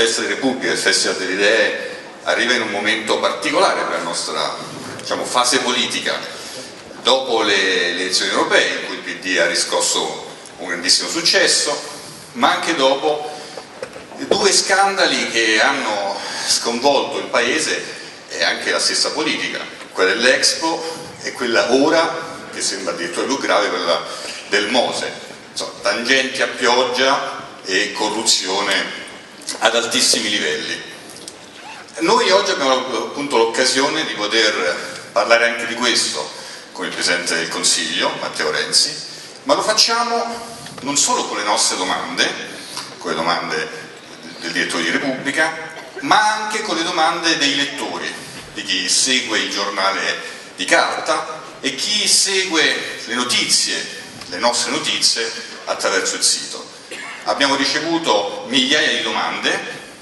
Festa di Repubblica, il Festival delle Idee, arriva in un momento particolare per la nostra diciamo, fase politica, dopo le, le elezioni europee in cui il PD ha riscosso un grandissimo successo, ma anche dopo due scandali che hanno sconvolto il Paese e anche la stessa politica, quella dell'Expo e quella ora, che sembra addirittura più grave, quella del Mose, Insomma, tangenti a pioggia e corruzione ad altissimi livelli. Noi oggi abbiamo appunto l'occasione di poter parlare anche di questo con il Presidente del Consiglio, Matteo Renzi, ma lo facciamo non solo con le nostre domande, con le domande del direttore di Repubblica, ma anche con le domande dei lettori, di chi segue il giornale di carta e chi segue le notizie, le nostre notizie attraverso il sito. Abbiamo ricevuto migliaia di domande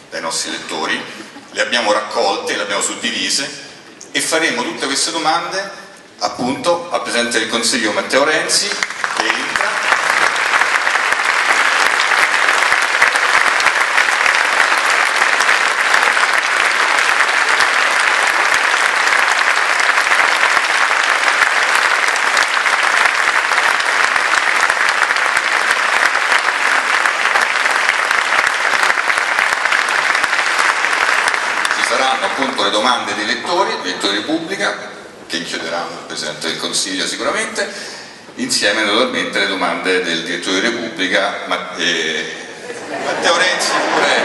dai nostri lettori, le abbiamo raccolte, le abbiamo suddivise e faremo tutte queste domande appunto al Presidente del Consiglio Matteo Renzi che entra appunto le domande dei lettori, lettori di Repubblica, che chiederanno il Presidente del Consiglio sicuramente, insieme naturalmente alle domande del direttore di Repubblica eh, Matteo Renzi oppure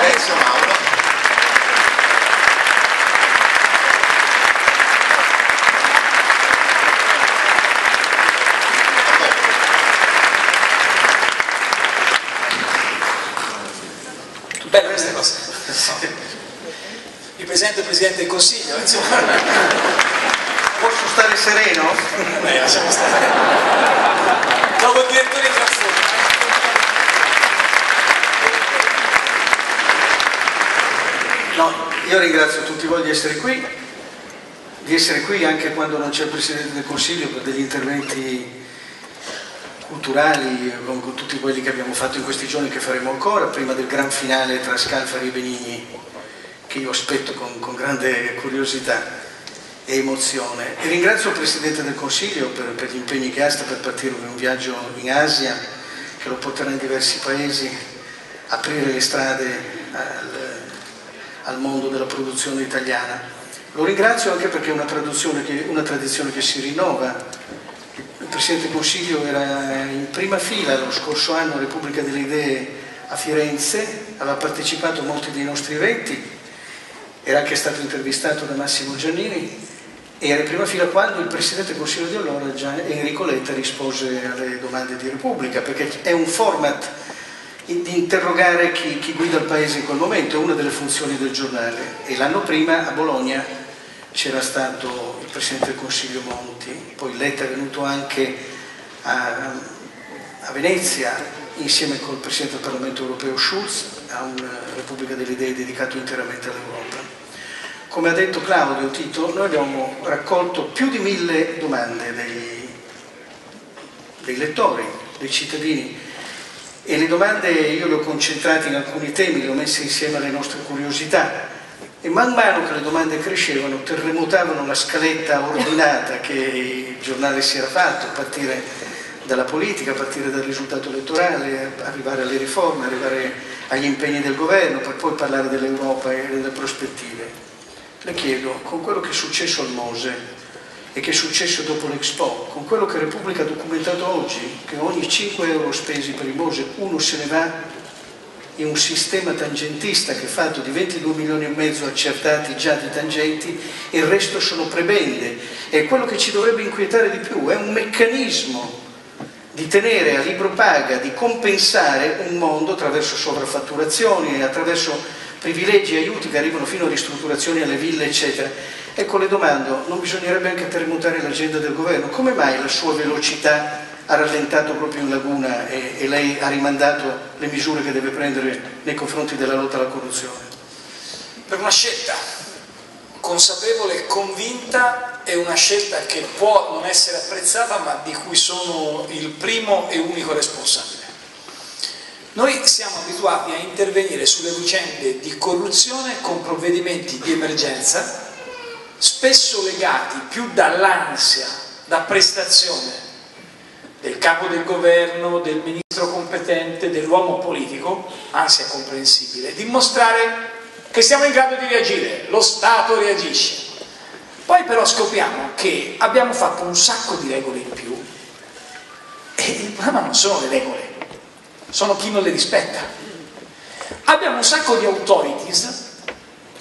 Renzo Mauro. Belle queste cose mi presento il Presidente del Consiglio, insomma. Posso stare sereno? Eh, lasciamo stare. Dopo il direttore di trasporto. No, io ringrazio tutti voi di essere qui, di essere qui anche quando non c'è il Presidente del Consiglio per degli interventi culturali con, tutti quelli che abbiamo fatto in questi giorni che faremo ancora, prima del gran finale tra Scalfari e Benigni che io aspetto con, con grande curiosità e emozione. E ringrazio il Presidente del Consiglio per, per, gli impegni che ha, sta per partire per un viaggio in Asia che lo porterà in diversi paesi, aprire le strade al, al mondo della produzione italiana. Lo ringrazio anche perché è una, che, una tradizione che si rinnova. Il Presidente del Consiglio era in prima fila lo scorso anno a Repubblica delle Idee a Firenze, aveva partecipato a molti dei nostri eventi era anche stato intervistato da Massimo Giannini era in prima fila quando il Presidente del Consiglio di allora, Enrico Letta, rispose alle domande di Repubblica, perché è un format di interrogare chi, chi guida il Paese in quel momento, è una delle funzioni del giornale. E l'anno prima a Bologna c'era stato il Presidente del Consiglio Monti, poi Letta è venuto anche a, a Venezia insieme col Presidente del Parlamento Europeo Schulz a una Repubblica delle Idee dedicato interamente all'Europa. Come ha detto Claudio Tito, noi abbiamo raccolto più di mille domande dei, dei lettori, dei cittadini e le domande io le ho concentrate in alcuni temi, le ho messe insieme alle nostre curiosità. E man mano che le domande crescevano terremotavano la scaletta ordinata che il giornale si era fatto a partire dalla politica, a partire dal risultato elettorale, arrivare alle riforme, arrivare agli impegni del governo per poi parlare dell'Europa e delle prospettive le chiedo, con quello che è successo al Mose e che è successo dopo l'Expo, con quello che Repubblica ha documentato oggi, che ogni 5 euro spesi per il Mose uno se ne va in un sistema tangentista che è fatto di 22 milioni e mezzo accertati già di tangenti e il resto sono prebende. E quello che ci dovrebbe inquietare di più è un meccanismo di tenere a libro paga, di compensare un mondo attraverso sovraffatturazioni, attraverso privilegi e aiuti che arrivano fino a ristrutturazioni alle ville, eccetera. Ecco, le domando, non bisognerebbe anche terremotare l'agenda del governo? Come mai la sua velocità ha rallentato proprio in Laguna e, e lei ha rimandato le misure che deve prendere nei confronti della lotta alla corruzione? Per una scelta consapevole e convinta è una scelta che può non essere apprezzata ma di cui sono il primo e unico responsabile. Noi siamo abituati a intervenire sulle vicende di corruzione con provvedimenti di emergenza, spesso legati più dall'ansia da prestazione del capo del governo, del ministro competente, dell'uomo politico, ansia comprensibile, dimostrare che siamo in grado di reagire, lo Stato reagisce. Poi però scopriamo che abbiamo fatto un sacco di regole in più e il problema non sono le regole, sono chi non le rispetta. Abbiamo un sacco di authorities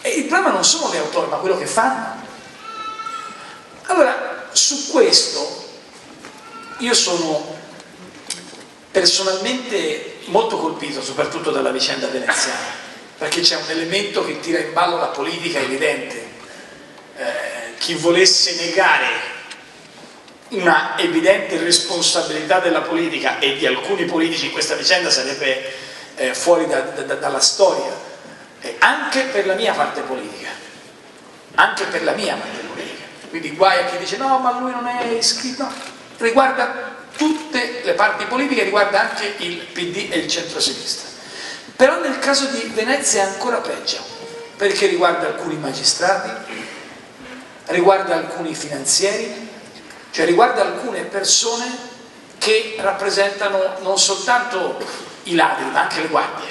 e il problema non sono le autority, ma quello che fanno. Allora, su questo io sono personalmente molto colpito soprattutto dalla vicenda veneziana, perché c'è un elemento che tira in ballo la politica evidente. Eh, chi volesse negare una evidente responsabilità della politica e di alcuni politici in questa vicenda sarebbe eh, fuori da, da, dalla storia, eh, anche per la mia parte politica, anche per la mia parte politica. Quindi guai a chi dice no, ma lui non è iscritto, no, riguarda tutte le parti politiche, riguarda anche il PD e il centro-sinistra. Però nel caso di Venezia è ancora peggio, perché riguarda alcuni magistrati, riguarda alcuni finanzieri, cioè riguarda alcune persone che rappresentano non soltanto i ladri, ma anche le guardie.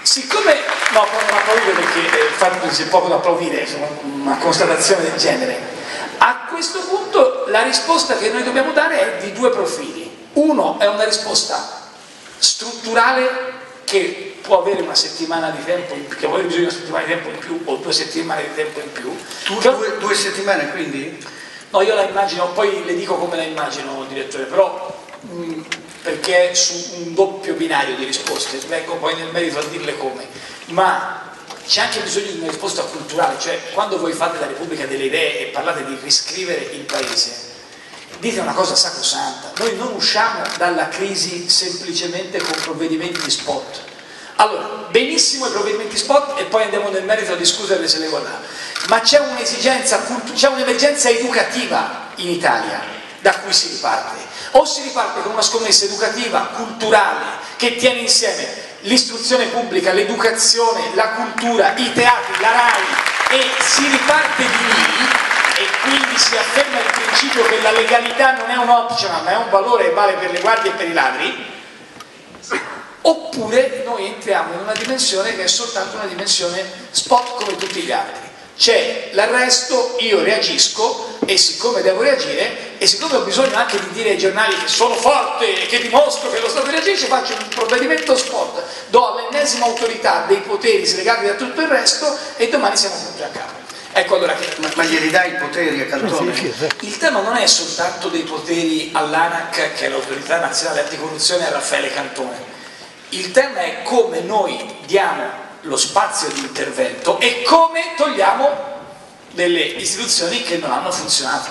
Siccome, no, non applaudire perché eh, il fatto c'è poco da applaudire, una constatazione del genere, a questo punto la risposta che noi dobbiamo dare è di due profili. Uno è una risposta strutturale che può avere una settimana di tempo in più, che può avere bisogno di una settimana di tempo in più o due settimane di tempo in più. Tu, che... due, due settimane quindi? No, io la immagino, poi le dico come la immagino, direttore, però mh, perché è su un doppio binario di risposte, vengo poi nel merito a dirle come, ma c'è anche bisogno di una risposta culturale, cioè quando voi fate la Repubblica delle Idee e parlate di riscrivere il Paese, dite una cosa sacrosanta, noi non usciamo dalla crisi semplicemente con provvedimenti di spot. Allora, benissimo i provvedimenti spot e poi andiamo nel merito a discutere se le là, ma c'è un'esigenza, c'è un'emergenza educativa in Italia da cui si riparte. O si riparte con una scommessa educativa, culturale, che tiene insieme l'istruzione pubblica, l'educazione, la cultura, i teatri, la RAI e si riparte di lì e quindi si afferma il principio che la legalità non è un optional ma è un valore e vale per le guardie e per i ladri oppure noi entriamo in una dimensione che è soltanto una dimensione spot come tutti gli altri c'è l'arresto, io reagisco e siccome devo reagire e siccome ho bisogno anche di dire ai giornali che sono forte e che dimostro che lo Stato reagisce, faccio un provvedimento spot, do all'ennesima autorità dei poteri slegati da tutto il resto e domani siamo tutti a capo. Ecco allora che... Ma, ma glieli dai i poteri a Cantone? Il tema non è soltanto dei poteri all'ANAC, che è l'autorità nazionale anticorruzione, a Raffaele Cantone. Il tema è come noi diamo lo spazio di intervento e come togliamo delle istituzioni che non hanno funzionato.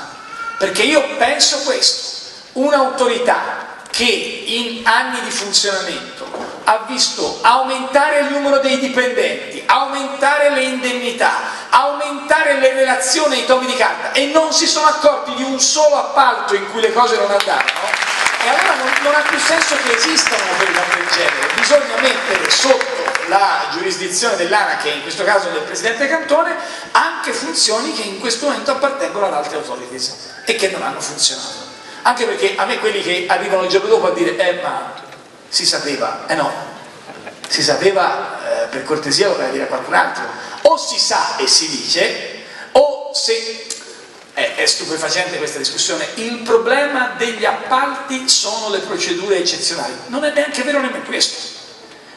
Perché io penso questo, un'autorità che in anni di funzionamento ha visto aumentare il numero dei dipendenti, aumentare le indennità, aumentare le relazioni ai tomi di carta e non si sono accorti di un solo appalto in cui le cose non andavano, e allora non, non ha più senso che esistano un'autorità del genere, bisogna mettere sotto la giurisdizione dell'ANAC in questo caso del Presidente Cantone anche funzioni che in questo momento appartengono ad altre authorities e che non hanno funzionato. Anche perché a me quelli che arrivano il giorno dopo a dire eh ma si sapeva, eh no, si sapeva eh, per cortesia lo vai dire a qualcun altro, o si sa e si dice, o se è, è stupefacente questa discussione, il problema degli appalti sono le procedure eccezionali, non è neanche vero nemmeno questo.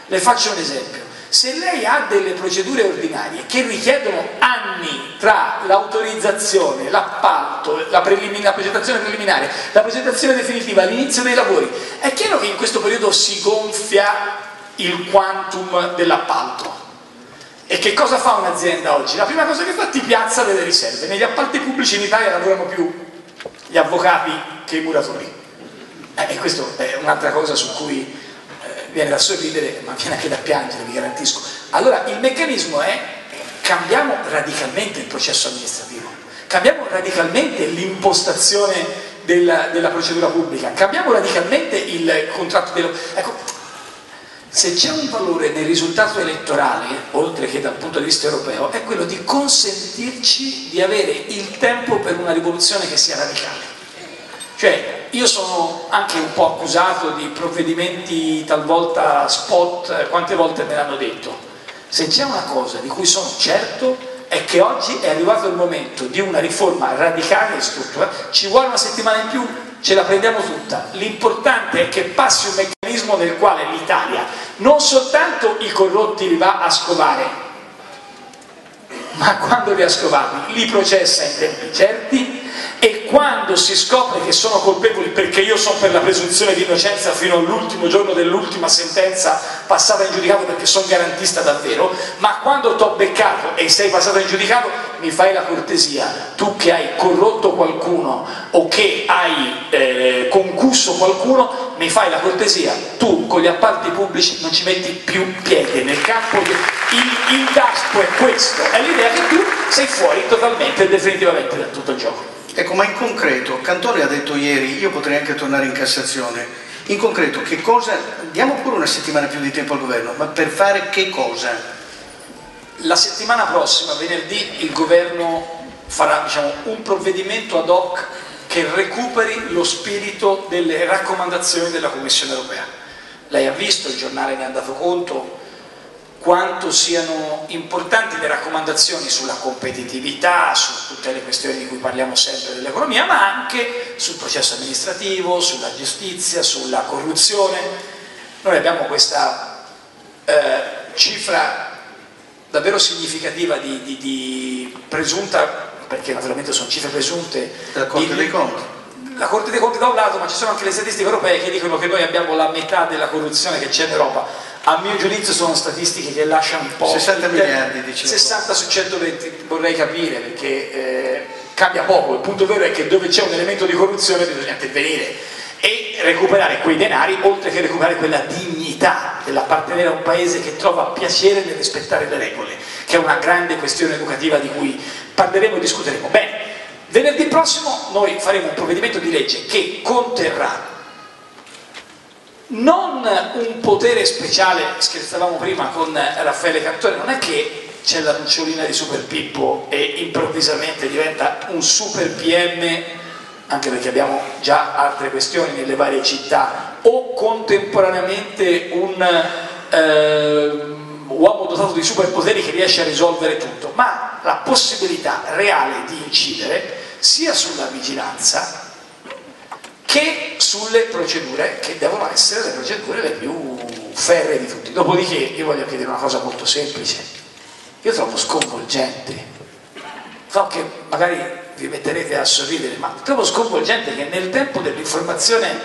Le faccio un esempio. Se lei ha delle procedure ordinarie che richiedono anni tra l'autorizzazione, l'appalto, la, la, presentazione preliminare, la presentazione definitiva, l'inizio dei lavori, è chiaro che in questo periodo si gonfia il quantum dell'appalto. E che cosa fa un'azienda oggi? La prima cosa che fa ti piazza delle riserve. Negli appalti pubblici in Italia lavorano più gli avvocati che i muratori. Eh, e questa è un'altra cosa su cui viene da sorridere ma viene anche da piangere, vi garantisco. Allora il meccanismo è cambiamo radicalmente il processo amministrativo, cambiamo radicalmente l'impostazione della, della procedura pubblica, cambiamo radicalmente il contratto dello... Ecco, se c'è un valore nel risultato elettorale, oltre che dal punto di vista europeo, è quello di consentirci di avere il tempo per una rivoluzione che sia radicale. Cioè, io sono anche un po' accusato di provvedimenti talvolta spot, quante volte me l'hanno detto. Se c'è una cosa di cui sono certo è che oggi è arrivato il momento di una riforma radicale e strutturale, ci vuole una settimana in più, ce la prendiamo tutta. L'importante è che passi un meccanismo nel quale l'Italia non soltanto i corrotti li va a scovare, ma quando li ha scovati li processa in tempi certi e quando si scopre che sono colpevoli perché io sono per la presunzione di innocenza fino all'ultimo giorno dell'ultima sentenza passata in giudicato perché sono garantista davvero, ma quando ti ho beccato e sei passato in giudicato mi fai la cortesia, tu che hai corrotto qualcuno o che hai eh, concusso qualcuno, mi fai la cortesia, tu con gli appalti pubblici non ci metti più piede. Nel campo, di... il, il daspo è questo, è l'idea che tu sei fuori totalmente e definitivamente da tutto il gioco. Ecco, ma in concreto, Cantone ha detto ieri, io potrei anche tornare in Cassazione, in concreto che cosa, diamo pure una settimana più di tempo al governo, ma per fare che cosa? La settimana prossima, venerdì, il governo farà diciamo, un provvedimento ad hoc che recuperi lo spirito delle raccomandazioni della Commissione europea. Lei ha visto, il giornale ne ha dato conto, quanto siano importanti le raccomandazioni sulla competitività, su tutte le questioni di cui parliamo sempre dell'economia, ma anche sul processo amministrativo, sulla giustizia, sulla corruzione. Noi abbiamo questa eh, cifra davvero significativa di, di, di, presunta, perché naturalmente sono cifre presunte, la Corte dei Conti. La Corte dei Conti da un lato, ma ci sono anche le statistiche europee che dicono che noi abbiamo la metà della corruzione che c'è in Europa a mio giudizio sono statistiche che lasciano un po'... 60 miliardi, diciamo. 60 su 120, vorrei capire, perché eh, cambia poco. Il punto vero è che dove c'è un elemento di corruzione bisogna intervenire e recuperare quei denari, oltre che recuperare quella dignità dell'appartenere a un paese che trova piacere nel rispettare le regole, che è una grande questione educativa di cui parleremo e discuteremo. Bene, venerdì prossimo noi faremo un provvedimento di legge che conterrà non un potere speciale, scherzavamo prima con Raffaele Cantone, non è che c'è la lucciolina di Super Pippo e improvvisamente diventa un super PM, anche perché abbiamo già altre questioni nelle varie città, o contemporaneamente un eh, uomo dotato di superpoteri che riesce a risolvere tutto, ma la possibilità reale di incidere sia sulla vigilanza che sulle procedure che devono essere le procedure le più ferre di tutti. Dopodiché io voglio chiedere una cosa molto semplice, io trovo sconvolgente, so che magari vi metterete a sorridere, ma trovo sconvolgente che nel tempo dell'informazione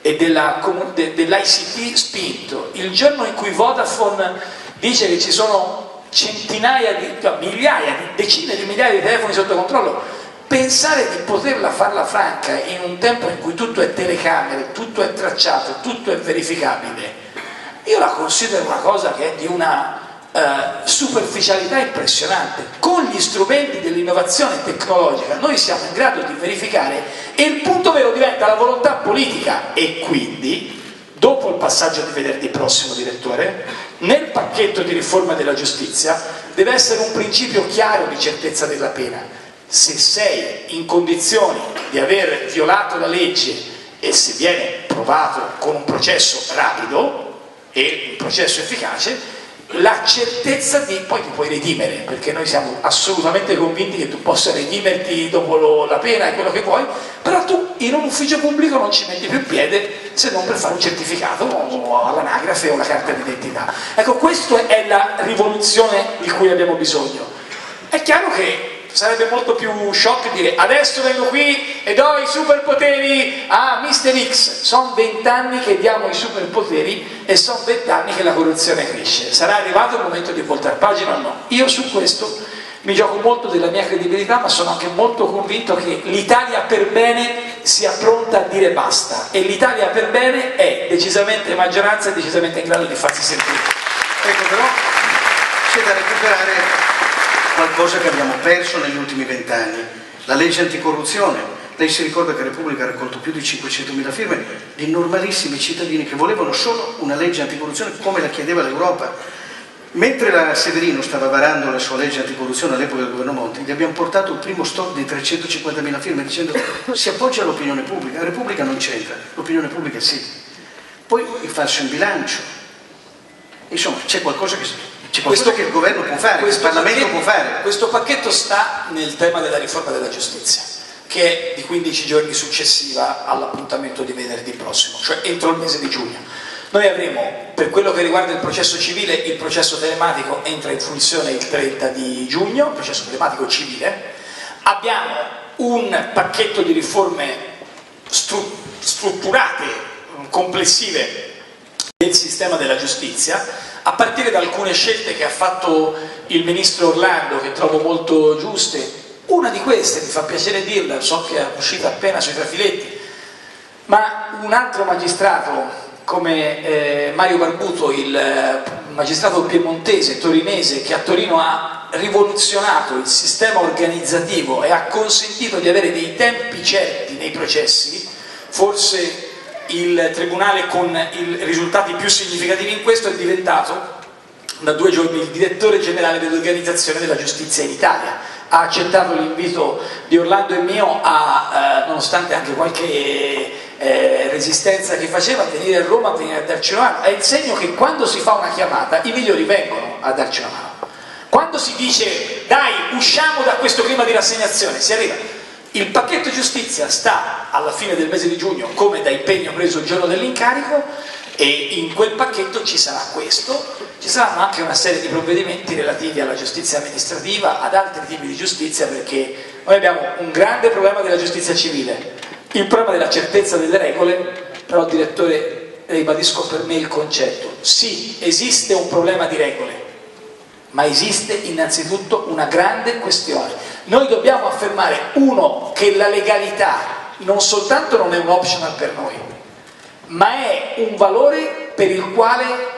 e dell'ICT spinto, il giorno in cui Vodafone dice che ci sono centinaia di, migliaia, di, decine di migliaia di telefoni sotto controllo, pensare di poterla farla franca in un tempo in cui tutto è telecamere, tutto è tracciato, tutto è verificabile, io la considero una cosa che è di una uh, superficialità impressionante. Con gli strumenti dell'innovazione tecnologica noi siamo in grado di verificare e il punto vero diventa la volontà politica e quindi, dopo il passaggio di venerdì prossimo, direttore, nel pacchetto di riforma della giustizia deve essere un principio chiaro di certezza della pena se sei in condizioni di aver violato la legge e se viene provato con un processo rapido e un processo efficace, la certezza di poi ti puoi redimere, perché noi siamo assolutamente convinti che tu possa redimerti dopo lo, la pena e quello che vuoi, però tu in un ufficio pubblico non ci metti più piede se non per fare un certificato o all'anagrafe o una carta d'identità. Ecco, questa è la rivoluzione di cui abbiamo bisogno. È chiaro che sarebbe molto più shock dire adesso vengo qui e do i superpoteri a Mister X. Sono vent'anni che diamo i superpoteri e sono vent'anni che la corruzione cresce. Sarà arrivato il momento di voltare pagina o no? Io su questo mi gioco molto della mia credibilità, ma sono anche molto convinto che l'Italia per bene sia pronta a dire basta e l'Italia per bene è decisamente maggioranza e decisamente in grado di farsi sentire. Ecco però c'è da recuperare qualcosa che abbiamo perso negli ultimi vent'anni. La legge anticorruzione, Lei si ricorda che Repubblica ha raccolto più di 500.000 firme di normalissimi cittadini che volevano solo una legge anticorruzione come la chiedeva l'Europa. Mentre la Severino stava varando la sua legge anticorruzione all'epoca del governo Monti, gli abbiamo portato il primo stock di 350.000 firme dicendo si appoggia all'opinione pubblica, la Repubblica non c'entra, l'opinione pubblica sì. Poi il falso in bilancio. Insomma, c'è qualcosa che c'è questo, che il governo può fare, il Parlamento pacchetto, può fare. Questo pacchetto sta nel tema della riforma della giustizia, che è di 15 giorni successiva all'appuntamento di venerdì prossimo, cioè entro il mese di giugno. Noi avremo, per quello che riguarda il processo civile, il processo telematico entra in funzione il 30 di giugno, il processo telematico civile. Abbiamo un pacchetto di riforme stru strutturate, complessive del sistema della giustizia a partire da alcune scelte che ha fatto il ministro Orlando, che trovo molto giuste. Una di queste, mi fa piacere dirla, so che è uscita appena sui trafiletti, ma un altro magistrato come eh, Mario Barbuto, il eh, magistrato piemontese, torinese, che a Torino ha rivoluzionato il sistema organizzativo e ha consentito di avere dei tempi certi nei processi, forse il Tribunale con i risultati più significativi in questo è diventato da due giorni il direttore generale dell'organizzazione della giustizia in Italia. Ha accettato l'invito di Orlando e mio, a, eh, nonostante anche qualche eh, resistenza che faceva, a venire a Roma a venire a darci una mano. È il segno che quando si fa una chiamata i migliori vengono a darci una mano. Quando si dice dai usciamo da questo clima di rassegnazione, si arriva il pacchetto giustizia sta alla fine del mese di giugno come da impegno preso il giorno dell'incarico e in quel pacchetto ci sarà questo, ci saranno anche una serie di provvedimenti relativi alla giustizia amministrativa, ad altri tipi di giustizia perché noi abbiamo un grande problema della giustizia civile, il problema della certezza delle regole, però direttore ribadisco per me il concetto, sì esiste un problema di regole, ma esiste innanzitutto una grande questione noi dobbiamo affermare, uno, che la legalità non soltanto non è un optional per noi, ma è un valore per il quale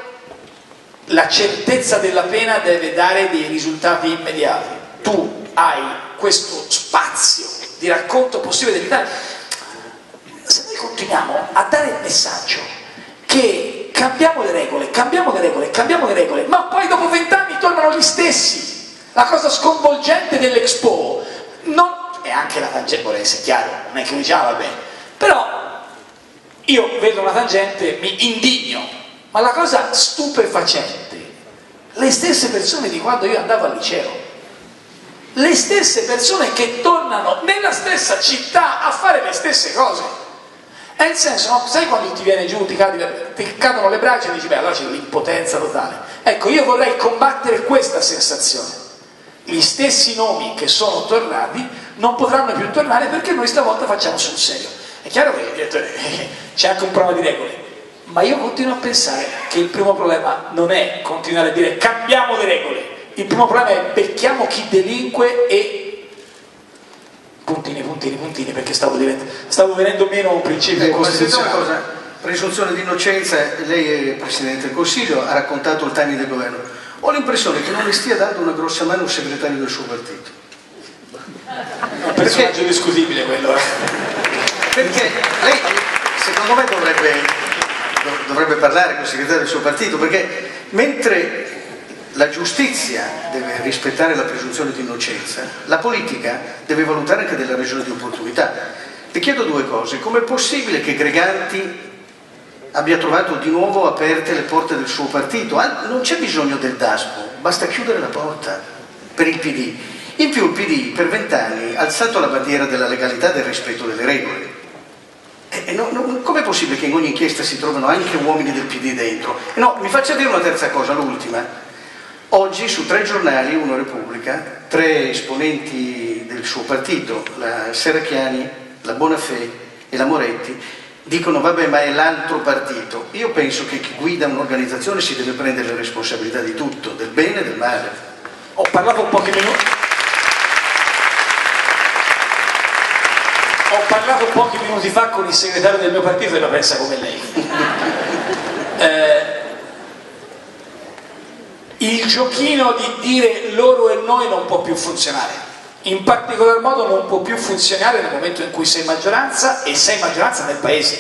la certezza della pena deve dare dei risultati immediati. Tu hai questo spazio di racconto possibile dell'Italia. Se noi continuiamo a dare il messaggio che cambiamo le regole, cambiamo le regole, cambiamo le regole, ma poi dopo vent'anni tornano gli stessi, la cosa sconvolgente dell'Expo, non, e anche la tangente, essere chiaro, non è che mi diciamo, va bene, però io vedo una tangente, mi indigno, ma la cosa stupefacente, le stesse persone di quando io andavo al liceo, le stesse persone che tornano nella stessa città a fare le stesse cose. È il senso, no? sai quando ti viene giù, ti, cadi, ti cadono le braccia e dici, beh allora c'è l'impotenza totale. Ecco, io vorrei combattere questa sensazione gli stessi nomi che sono tornati non potranno più tornare perché noi stavolta facciamo sul serio. È chiaro che direttore, c'è anche un problema di regole, ma io continuo a pensare che il primo problema non è continuare a dire cambiamo le regole, il primo problema è becchiamo chi delinque e puntini, puntini, puntini, perché stavo, stavo venendo meno un principio eh, costituzionale. Cosa, presunzione di innocenza, lei è Presidente del Consiglio, ha raccontato il timing del governo ho l'impressione che non le stia dando una grossa mano un segretario del suo partito. Un personaggio discutibile quello. Eh. Perché lei, secondo me, dovrebbe, dovrebbe parlare con il segretario del suo partito, perché mentre la giustizia deve rispettare la presunzione di innocenza, la politica deve valutare anche delle ragioni di opportunità. Le chiedo due cose. Com'è possibile che Greganti abbia trovato di nuovo aperte le porte del suo partito. Non c'è bisogno del DASPO, basta chiudere la porta per il PD. In più il PD per vent'anni ha alzato la bandiera della legalità e del rispetto delle regole. No, no, com'è possibile che in ogni inchiesta si trovino anche uomini del PD dentro? E no, mi faccia dire una terza cosa, l'ultima. Oggi su tre giornali, uno Repubblica, tre esponenti del suo partito, la Serracchiani, la Bonafè e la Moretti, dicono vabbè ma è l'altro partito. Io penso che chi guida un'organizzazione si deve prendere le responsabilità di tutto, del bene e del male. Ho parlato pochi minuti. Ho parlato pochi minuti fa con il segretario del mio partito e la pensa come lei. eh, il giochino di dire loro e noi non può più funzionare. In particolar modo non può più funzionare nel momento in cui sei maggioranza e sei maggioranza nel paese,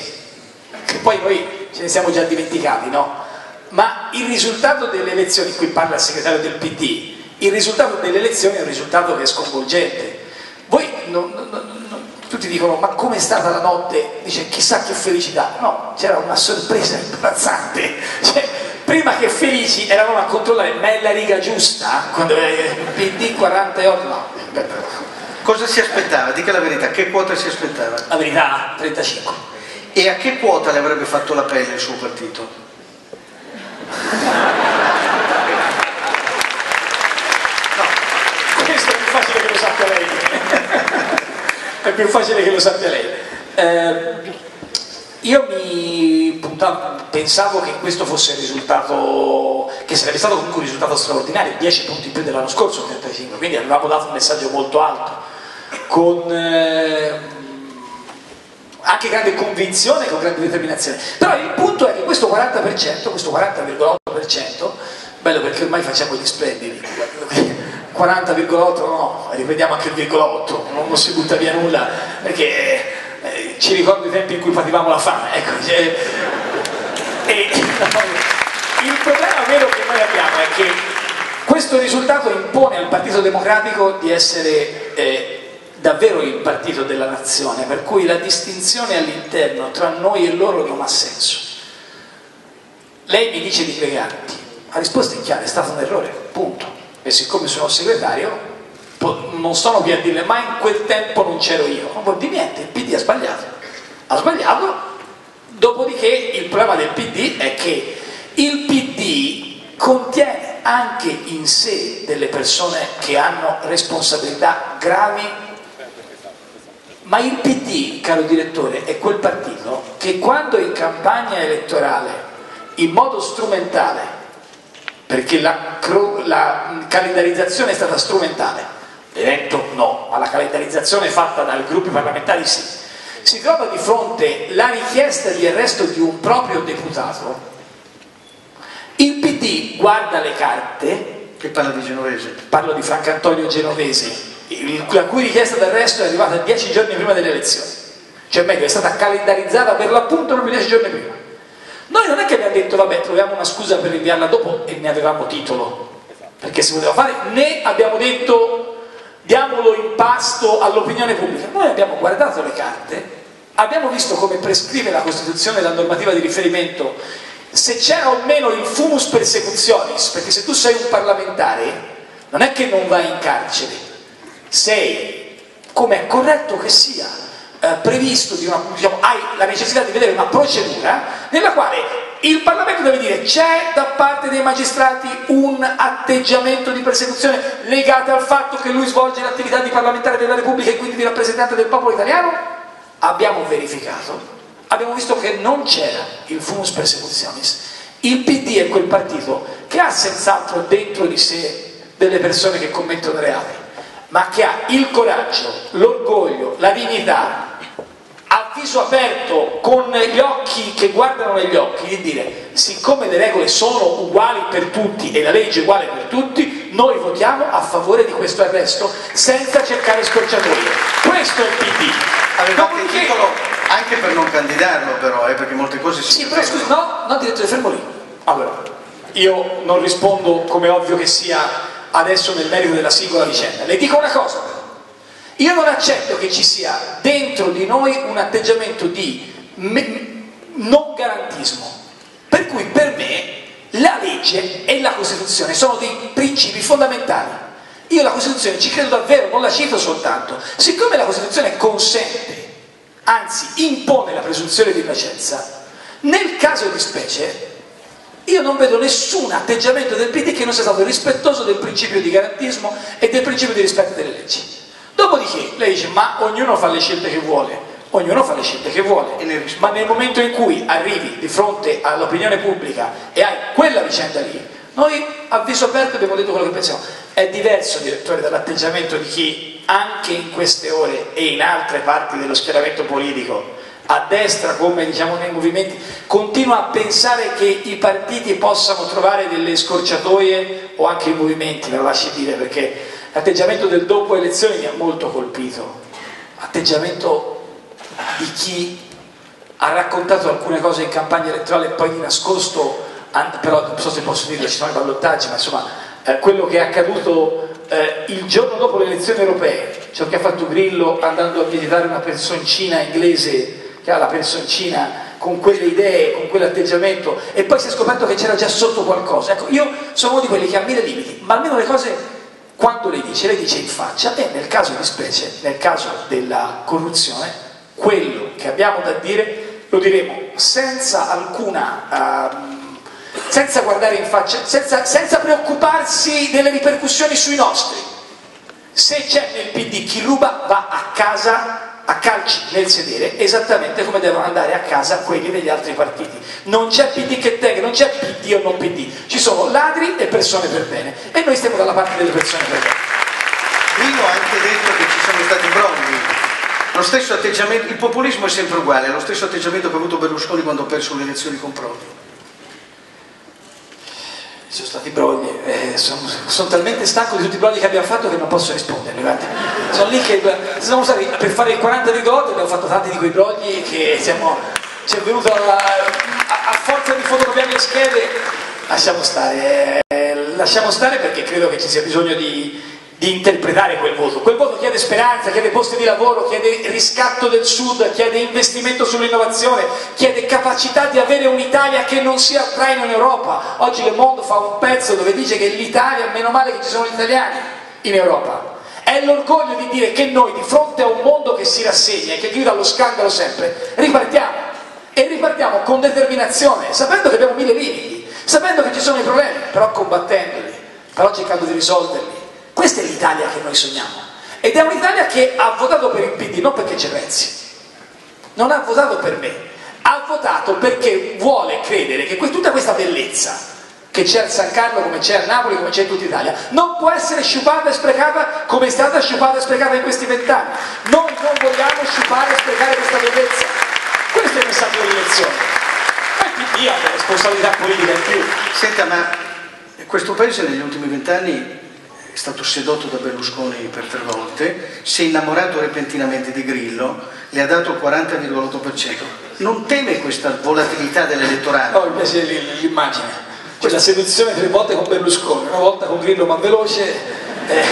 che poi noi ce ne siamo già dimenticati, no? Ma il risultato delle elezioni, qui parla il segretario del PD, il risultato delle elezioni è un risultato che è sconvolgente. Voi non, non, non, tutti dicono ma com'è stata la notte? Dice chissà che felicità. No, c'era una sorpresa imbarazzante. Cioè, prima che felici eravamo a controllare ma è la riga giusta? Quando PD 48, no. Cosa si aspettava? Dica la verità, che quota si aspettava? La verità 35. E a che quota le avrebbe fatto la pelle il suo partito? facile che lo sappia lei. è più facile che lo sappia lei. Eh, io mi puntavo, pensavo che questo fosse il risultato, che sarebbe stato comunque un risultato straordinario, 10 punti in più dell'anno scorso, 35, quindi avevamo dato un messaggio molto alto, con eh, anche grande convinzione e con grande determinazione. Però il punto è che questo 40%, questo 40,8%, bello perché ormai facciamo gli splendidi, 40,8 no, ripetiamo anche il virgolotto, non, non si butta via nulla, perché ci ricordo i tempi in cui pativamo la fame, ecco. Cioè, e, il problema vero che noi abbiamo è che questo risultato impone al Partito Democratico di essere eh, davvero il partito della nazione, per cui la distinzione all'interno tra noi e loro non ha senso. Lei mi dice di piegarti, la risposta è chiara, è stato un errore, punto e siccome sono segretario non sono qui a dirle ma in quel tempo non c'ero io. Non vuol dire niente, il PD ha sbagliato. Ha sbagliato dopodiché il problema del PD è che il PD contiene anche in sé delle persone che hanno responsabilità gravi. Ma il PD, caro direttore, è quel partito che quando in campagna elettorale in modo strumentale perché la, la calendarizzazione è stata strumentale, l'evento no, ma la calendarizzazione fatta dai gruppi parlamentari sì. Si trova di fronte la richiesta di arresto di un proprio deputato, il PD guarda le carte. Che parla di Genovese? Parlo di Francantonio Genovese, la cui richiesta d'arresto è arrivata dieci giorni prima delle elezioni. Cioè meglio, è stata calendarizzata per l'appunto proprio dieci giorni prima. Noi non è che abbiamo detto vabbè troviamo una scusa per rinviarla dopo e ne avevamo titolo, perché si poteva fare, né abbiamo detto diamolo in pasto all'opinione pubblica. Noi abbiamo guardato le carte, abbiamo visto come prescrive la Costituzione la normativa di riferimento se c'era o meno il fumus persecutionis, perché se tu sei un parlamentare non è che non vai in carcere, sei, come è corretto che sia, eh, previsto, di una, diciamo, hai la necessità di vedere una procedura nella quale il Parlamento deve dire c'è da parte dei magistrati un atteggiamento di persecuzione legato al fatto che lui svolge l'attività di parlamentare della Repubblica e quindi di rappresentante del popolo italiano? Abbiamo verificato, abbiamo visto che non c'era il fumus persecutionis. Il PD è quel partito che ha senz'altro dentro di sé delle persone che commettono reati, ma che ha il coraggio, l'orgoglio, la dignità viso aperto, con gli occhi che guardano negli occhi, di dire siccome le regole sono uguali per tutti e la legge è uguale per tutti, noi votiamo a favore di questo arresto senza cercare scorciatoie. Questo è il PD. Aveva Dopodiché... titolo anche per non candidarlo però, eh, perché molte cose si... Sì, però scusi, no, no, direttore, fermo lì. Allora, io non rispondo come ovvio che sia adesso nel merito della singola vicenda. Le dico una cosa, io non accetto che ci sia dentro di noi un atteggiamento di non garantismo, per cui per me la legge e la Costituzione sono dei principi fondamentali. Io la Costituzione ci credo davvero, non la cito soltanto. Siccome la Costituzione consente, anzi impone la presunzione di innocenza, nel caso di specie io non vedo nessun atteggiamento del PD che non sia stato rispettoso del principio di garantismo e del principio di rispetto delle leggi. Dopodiché lei dice ma ognuno fa le scelte che vuole, ognuno fa le scelte che vuole, ma nel momento in cui arrivi di fronte all'opinione pubblica e hai quella vicenda lì, noi a viso aperto abbiamo detto quello che pensiamo. È diverso, direttore, dall'atteggiamento di chi anche in queste ore e in altre parti dello schieramento politico a destra come diciamo nei movimenti, continua a pensare che i partiti possano trovare delle scorciatoie o anche i movimenti, me lo lasci dire perché l'atteggiamento del dopo elezioni mi ha molto colpito, atteggiamento di chi ha raccontato alcune cose in campagna elettorale e poi di nascosto, però non so se posso dirlo, ci sono i ballottaggi, ma insomma eh, quello che è accaduto eh, il giorno dopo le elezioni europee, ciò che ha fatto Grillo andando a visitare una personcina inglese che ha la personcina con quelle idee, con quell'atteggiamento e poi si è scoperto che c'era già sotto qualcosa. Ecco, io sono uno di quelli che ha mille limiti, ma almeno le cose quando le dice, le dice in faccia e nel caso di specie, nel caso della corruzione, quello che abbiamo da dire lo diremo senza alcuna... Uh, senza guardare in faccia, senza, senza preoccuparsi delle ripercussioni sui nostri. Se c'è nel PD chi ruba va a casa a calci nel sedere esattamente come devono andare a casa quelli degli altri partiti. Non c'è PD che tenga, non c'è PD o non PD, ci sono ladri e persone per bene e noi stiamo dalla parte delle persone per bene. Grillo ha anche detto che ci sono stati brogli. Il populismo è sempre uguale, è lo stesso atteggiamento che ha avuto Berlusconi quando ha perso le elezioni con Prodi sono stati brogli, eh, sono, sono, talmente stanco di tutti i brogli che abbiamo fatto che non posso rispondere. Guarda. Sono lì che siamo stati, per fare il 40 di gol abbiamo fatto tanti di quei brogli che siamo, ci è venuto a, a, a forza di fotocopiare le schede. Lasciamo stare, eh, lasciamo stare perché credo che ci sia bisogno di, di interpretare quel voto. Quel voto chiede speranza, chiede posti di lavoro, chiede riscatto del sud, chiede investimento sull'innovazione, chiede capacità di avere un'Italia che non sia traino in Europa. Oggi Le Monde fa un pezzo dove dice che l'Italia, meno male che ci sono gli italiani in Europa. È l'orgoglio di dire che noi di fronte a un mondo che si rassegna e che grida allo scandalo sempre, ripartiamo. E ripartiamo con determinazione, sapendo che abbiamo mille limiti, sapendo che ci sono i problemi, però combattendoli, però cercando di risolverli questa è l'Italia che noi sogniamo. Ed è un'Italia che ha votato per il PD, non perché c'è Renzi. Non ha votato per me. Ha votato perché vuole credere che tutta questa bellezza che c'è a San Carlo, come c'è a Napoli, come c'è in tutta Italia, non può essere sciupata e sprecata come è stata sciupata e sprecata in questi vent'anni. Noi non vogliamo sciupare e sprecare questa bellezza. Questo è il messaggio dell'elezione. Ma il PD ha una responsabilità politica in più. Senta, ma questo paese negli ultimi vent'anni è stato sedotto da Berlusconi per tre volte, si è innamorato repentinamente di Grillo, le ha dato il 40,8%. Non teme questa volatilità dell'elettorato? No, invece l'immagine. Cioè la seduzione tre volte con Berlusconi, una volta con Grillo ma veloce, eh,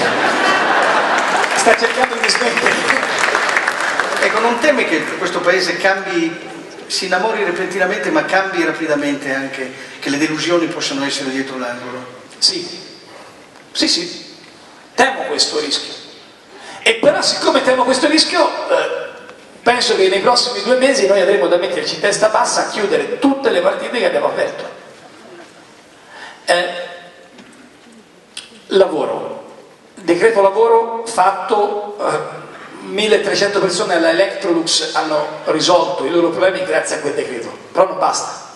sta cercando di smettere. Ecco, non teme che questo paese cambi, si innamori repentinamente ma cambi rapidamente anche, che le delusioni possano essere dietro l'angolo? Sì, sì, sì, Temo questo rischio. E però siccome temo questo rischio, eh, penso che nei prossimi due mesi noi avremo da metterci testa bassa a chiudere tutte le partite che abbiamo aperto. Eh, lavoro. Decreto lavoro fatto, eh, 1300 persone alla Electrolux hanno risolto i loro problemi grazie a quel decreto, però non basta,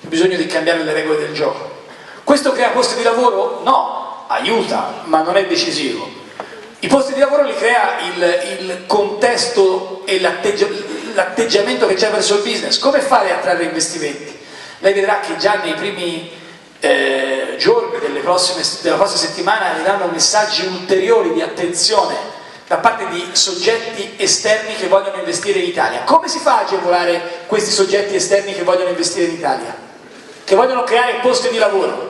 c'è bisogno di cambiare le regole del gioco. Questo crea posti di lavoro? No, aiuta, ma non è decisivo. I posti di lavoro li crea il, il contesto e l'atteggiamento che c'è verso il business. Come fare a attrarre investimenti? Lei vedrà che già nei primi eh, giorni prossime, della prossima settimana arriveranno messaggi ulteriori di attenzione da parte di soggetti esterni che vogliono investire in Italia. Come si fa a agevolare questi soggetti esterni che vogliono investire in Italia? Che vogliono creare posti di lavoro?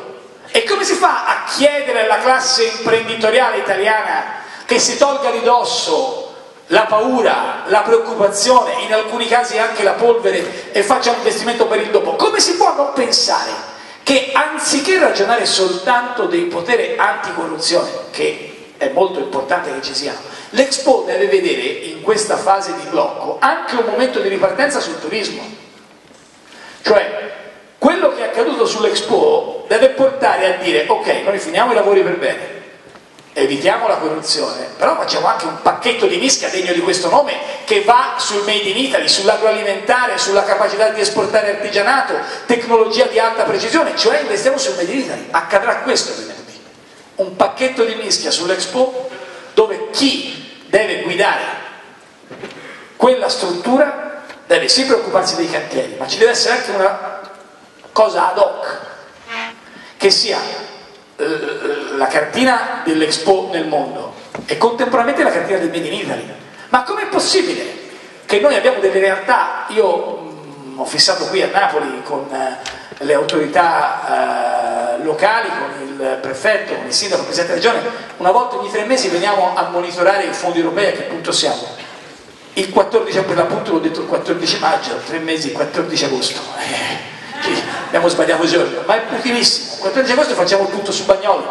E come si fa a chiedere alla classe imprenditoriale italiana che si tolga di dosso la paura, la preoccupazione, in alcuni casi anche la polvere e faccia un investimento per il dopo? Come si può non pensare che anziché ragionare soltanto del potere anticorruzione, che è molto importante che ci siano, l'Expo deve vedere in questa fase di blocco anche un momento di ripartenza sul turismo. Cioè, quello che è accaduto sull'Expo deve portare a dire ok, noi finiamo i lavori per bene, evitiamo la corruzione, però facciamo anche un pacchetto di mischia degno di questo nome che va sul made in Italy, sull'agroalimentare, sulla capacità di esportare artigianato, tecnologia di alta precisione, cioè investiamo sul made in Italy. Accadrà questo venerdì. Un pacchetto di mischia sull'Expo dove chi deve guidare quella struttura deve sì preoccuparsi dei cantieri, ma ci deve essere anche una cosa ad hoc, che sia la cartina dell'Expo nel mondo e contemporaneamente la cartina del Made in Italy. Ma com'è possibile che noi abbiamo delle realtà, io mh, ho fissato qui a Napoli con eh, le autorità eh, locali, con il prefetto, con il sindaco, con il presidente della regione, una volta ogni tre mesi veniamo a monitorare i fondi europei a che punto siamo. Il 14, per l'appunto l'ho detto il 14 maggio, tre mesi, il 14 agosto. Abbiamo sbagliato il giorno, ma è utilissimo. Il 14 agosto facciamo il punto su Bagnoli,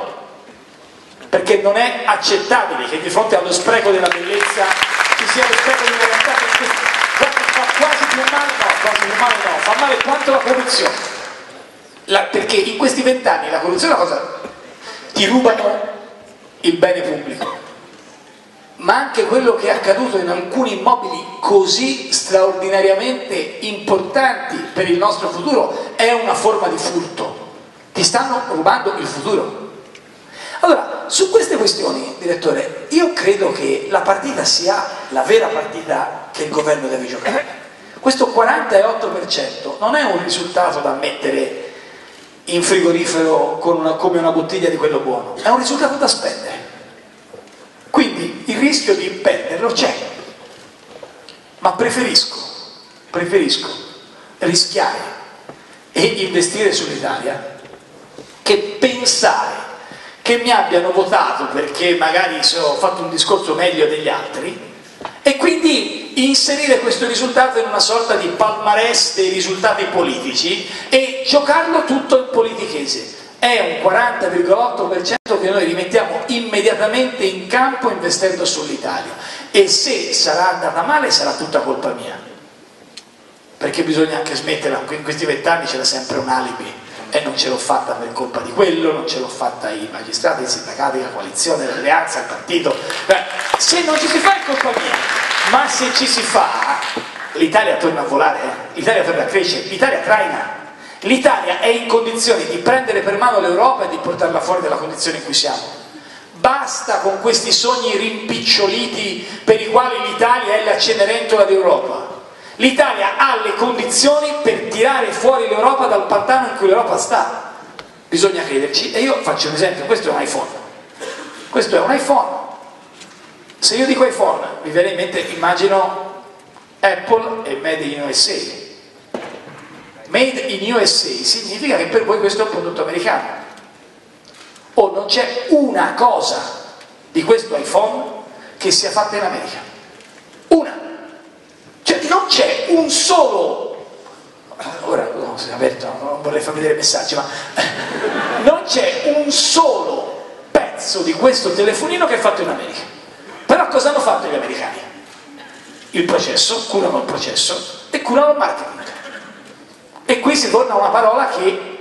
perché non è accettabile che di fronte allo spreco della bellezza ci sia lo spreco di realtà che fa quasi più male, no, quasi più male no, fa male quanto la corruzione. La, perché in questi vent'anni la corruzione è una cosa, ti rubano il bene pubblico, ma anche quello che è accaduto in alcuni immobili così straordinariamente importanti per il nostro futuro è una forma di furto. Ti stanno rubando il futuro. Allora, su queste questioni, direttore, io credo che la partita sia la vera partita che il governo deve giocare. Questo 48% non è un risultato da mettere in frigorifero una, come una bottiglia di quello buono, è un risultato da spendere. Quindi il rischio di perderlo c'è, ma preferisco, preferisco rischiare e investire sull'Italia che pensare che mi abbiano votato perché magari ho fatto un discorso meglio degli altri e quindi inserire questo risultato in una sorta di palmarès dei risultati politici e giocarlo tutto in politichese è un 40,8% che noi rimettiamo immediatamente in campo investendo sull'Italia. E se sarà andata male sarà tutta colpa mia. Perché bisogna anche smetterla in questi vent'anni c'era sempre un alibi. E non ce l'ho fatta per colpa di quello, non ce l'ho fatta i magistrati, i sindacati, la coalizione, l'alleanza, il partito. Se non ci si fa è colpa mia. Ma se ci si fa l'Italia torna a volare eh? l'Italia torna a crescere, l'Italia traina L'Italia è in condizioni di prendere per mano l'Europa e di portarla fuori dalla condizione in cui siamo. Basta con questi sogni rimpiccioliti per i quali l'Italia è la cenerentola d'Europa. L'Italia ha le condizioni per tirare fuori l'Europa dal pantano in cui l'Europa sta. Bisogna crederci. E io faccio un esempio, questo è un iPhone. Questo è un iPhone. Se io dico iPhone, mi viene in mente, immagino Apple e Made in USA made in USA significa che per voi questo è un prodotto americano. O non c'è una cosa di questo iPhone che sia fatta in America. Una. Cioè non c'è un solo ora no, si è aperto, non vorrei far vedere messaggi, ma non c'è un solo pezzo di questo telefonino che è fatto in America. Però cosa hanno fatto gli americani? Il processo, curano il processo e curano il marketing. E qui si torna a una parola che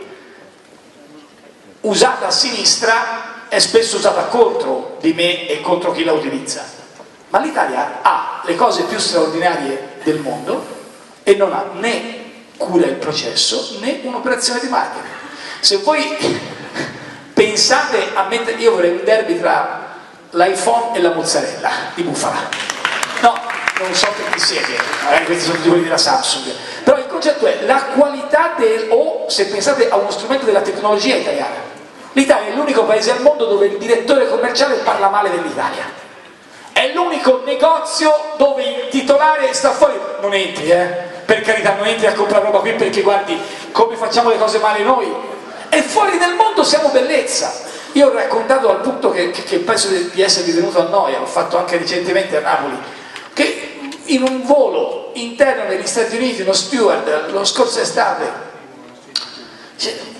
usata a sinistra è spesso usata contro di me e contro chi la utilizza. Ma l'Italia ha le cose più straordinarie del mondo e non ha né cura il processo né un'operazione di marketing. Se voi pensate a mettere, io vorrei un derby tra l'iPhone e la mozzarella di bufala. No, non so per chi siete, magari questi sono tutti quelli della Samsung, però il concetto è la qualità del, o se pensate a uno strumento della tecnologia italiana. L'Italia è l'unico paese al mondo dove il direttore commerciale parla male dell'Italia. È l'unico negozio dove il titolare sta fuori, non entri, eh? per carità, non entri a comprare roba qui perché guardi come facciamo le cose male noi. E fuori nel mondo siamo bellezza. Io ho raccontato al punto che, che, che penso di essere venuto a Noia, l'ho fatto anche recentemente a Napoli, che in un volo interno negli Stati Uniti uno steward lo scorso estate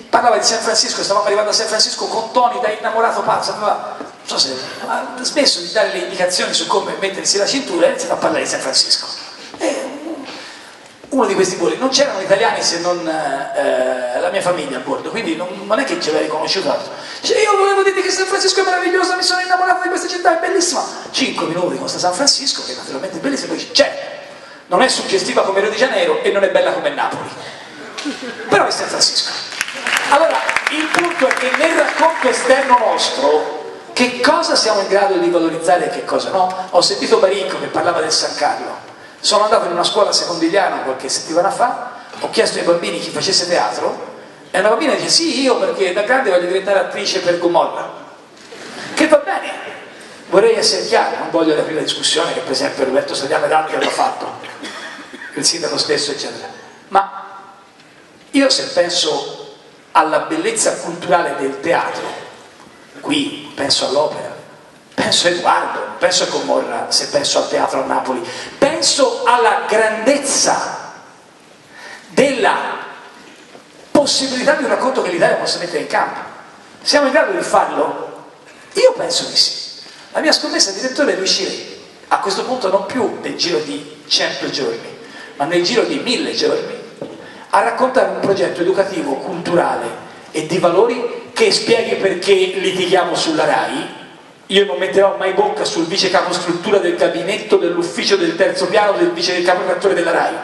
parlava di San Francisco, stavamo arrivando a San Francisco con Tony da innamorato pazzo, aveva, so se ha smesso di dare le indicazioni su come mettersi la cintura e ha iniziato a parlare di San Francisco. Uno di questi voli, non c'erano italiani se non eh, la mia famiglia a bordo, quindi non, non è che ce l'hai riconosciuto altro. Cioè, io volevo dire che San Francisco è meravigliosa, mi sono innamorato di questa città, è bellissima. Cinque minuti con San Francisco, che naturalmente è bellissima, poi c'è. Non è suggestiva come Rio de Janeiro e non è bella come Napoli. Però è San Francisco. Allora, il punto è che nel racconto esterno nostro, che cosa siamo in grado di valorizzare e che cosa no? Ho sentito Baricco che parlava del San Carlo sono andato in una scuola secondigliana qualche settimana fa, ho chiesto ai bambini chi facesse teatro E una bambina dice sì, io perché da grande voglio diventare attrice per Gomorra. Che va bene, vorrei essere chiaro, non voglio aprire la discussione che per esempio Roberto Sagliano ed altri hanno fatto, il sindaco stesso, eccetera. Ma io se penso alla bellezza culturale del teatro, qui penso all'opera, penso a Edoardo, penso a Gomorra, se penso al teatro a Napoli, penso alla grandezza della possibilità di un racconto che l'Italia possa mettere in campo. Siamo in grado di farlo? Io penso di sì. La mia scommessa, direttore, è riuscire a questo punto non più nel giro di 100 giorni, ma nel giro di mille giorni, a raccontare un progetto educativo, culturale e di valori che spieghi perché litighiamo sulla RAI. Io non metterò mai bocca sul vice capostruttura del gabinetto dell'ufficio del terzo piano del vice caporedattore della RAI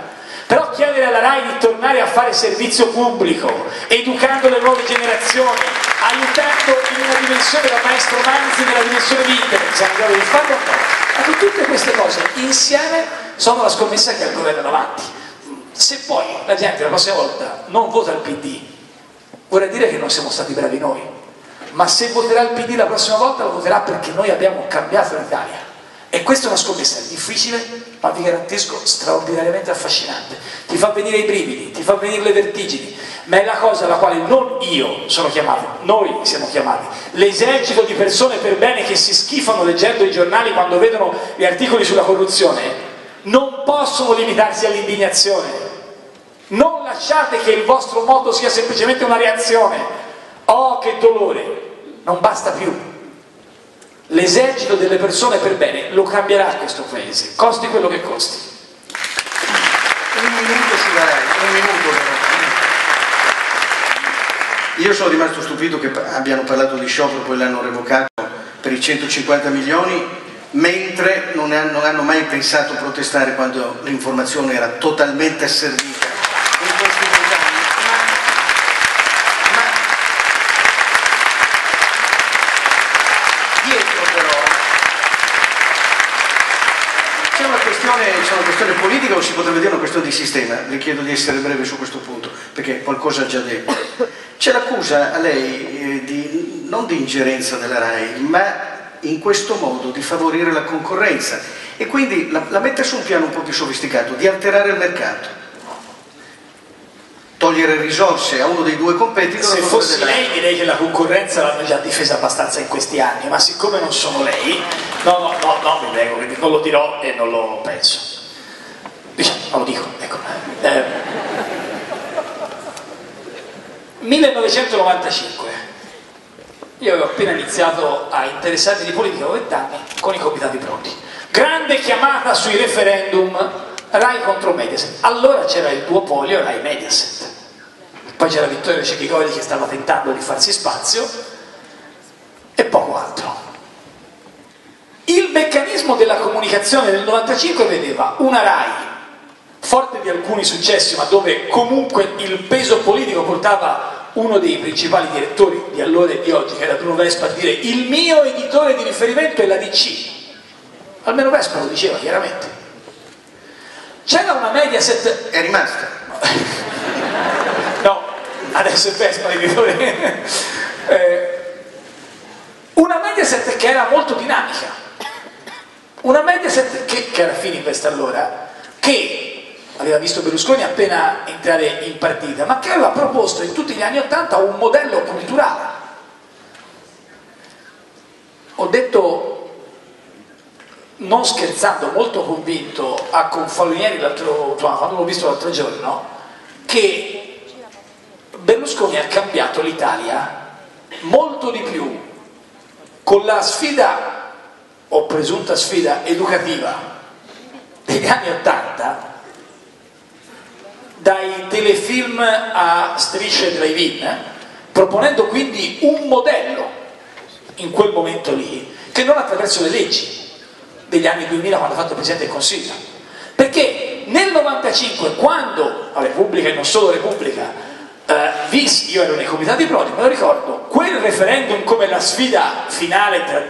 però chiedere alla RAI di tornare a fare servizio pubblico, educando le nuove generazioni, aiutando in una dimensione da maestro Manzi nella dimensione di internet, siamo in grado di farlo no? Ecco, tutte queste cose insieme sono la scommessa che ha il governo davanti. Se poi la gente la prossima volta non vota il PD, vorrà dire che non siamo stati bravi noi, ma se voterà il PD la prossima volta lo voterà perché noi abbiamo cambiato l'Italia. E questa è una scommessa difficile, ma vi garantisco straordinariamente affascinante. Ti fa venire i brividi, ti fa venire le vertigini, ma è la cosa alla quale non io sono chiamato, noi siamo chiamati. L'esercito di persone per bene che si schifano leggendo i giornali quando vedono gli articoli sulla corruzione, non possono limitarsi all'indignazione. Non lasciate che il vostro modo sia semplicemente una reazione. Oh, che dolore! Non basta più l'esercito delle persone per bene lo cambierà questo paese, costi quello che costi. Un minuto sulla Rai, un minuto però. Io sono rimasto stupito che abbiano parlato di sciopero, poi l'hanno revocato per i 150 milioni, mentre non hanno, non hanno mai pensato a protestare quando l'informazione era totalmente asservita in questi vent'anni. Ma, ma dietro però c'è una, questione, c'è una questione politica o si potrebbe dire una questione di sistema, le chiedo di essere breve su questo punto, perché qualcosa ha già detto. C'è l'accusa a lei eh, di, non di ingerenza della RAI, ma in questo modo di favorire la concorrenza e quindi la, la mette su un piano un po' più sofisticato, di alterare il mercato togliere risorse a uno dei due competitor Se fossi lei direi che la concorrenza l'hanno già difesa abbastanza in questi anni, ma siccome non sono lei, no, no, no, no, mi prego, non lo dirò e non lo penso. Non lo dico, ecco. Eh, 1995. Io avevo appena iniziato a interessarmi di politica, avevo 20 anni, con i comitati pronti. Grande chiamata sui referendum Rai contro Mediaset. Allora c'era il duopolio Rai Mediaset. Poi c'era Vittorio Cecchicoli che stava tentando di farsi spazio e poco altro. Il meccanismo della comunicazione del 95 vedeva una Rai forte di alcuni successi, ma dove comunque il peso politico portava uno dei principali direttori di allora e di oggi, che era Bruno Vespa, a dire il mio editore di riferimento è la DC. Almeno Vespa lo diceva chiaramente. C'era una Mediaset... È rimasta. No, adesso è Vespa l'editore. Eh, una Mediaset che era molto dinamica. Una Mediaset che, che era Fininvest allora, che aveva visto Berlusconi appena entrare in partita, ma che aveva proposto in tutti gli anni Ottanta un modello culturale. Ho detto non scherzando, molto convinto a Confalonieri quando l'ho visto l'altro giorno, che Berlusconi ha cambiato l'Italia molto di più con la sfida o presunta sfida educativa degli anni Ottanta dai telefilm a strisce drive-in proponendo quindi un modello in quel momento lì che non attraverso le leggi degli anni 2000 quando ha fatto il Presidente del Consiglio. Perché nel 95, quando la Repubblica e non solo Repubblica, eh, visi, io ero nei comitati Prodi, me lo ricordo, quel referendum come la sfida finale tra,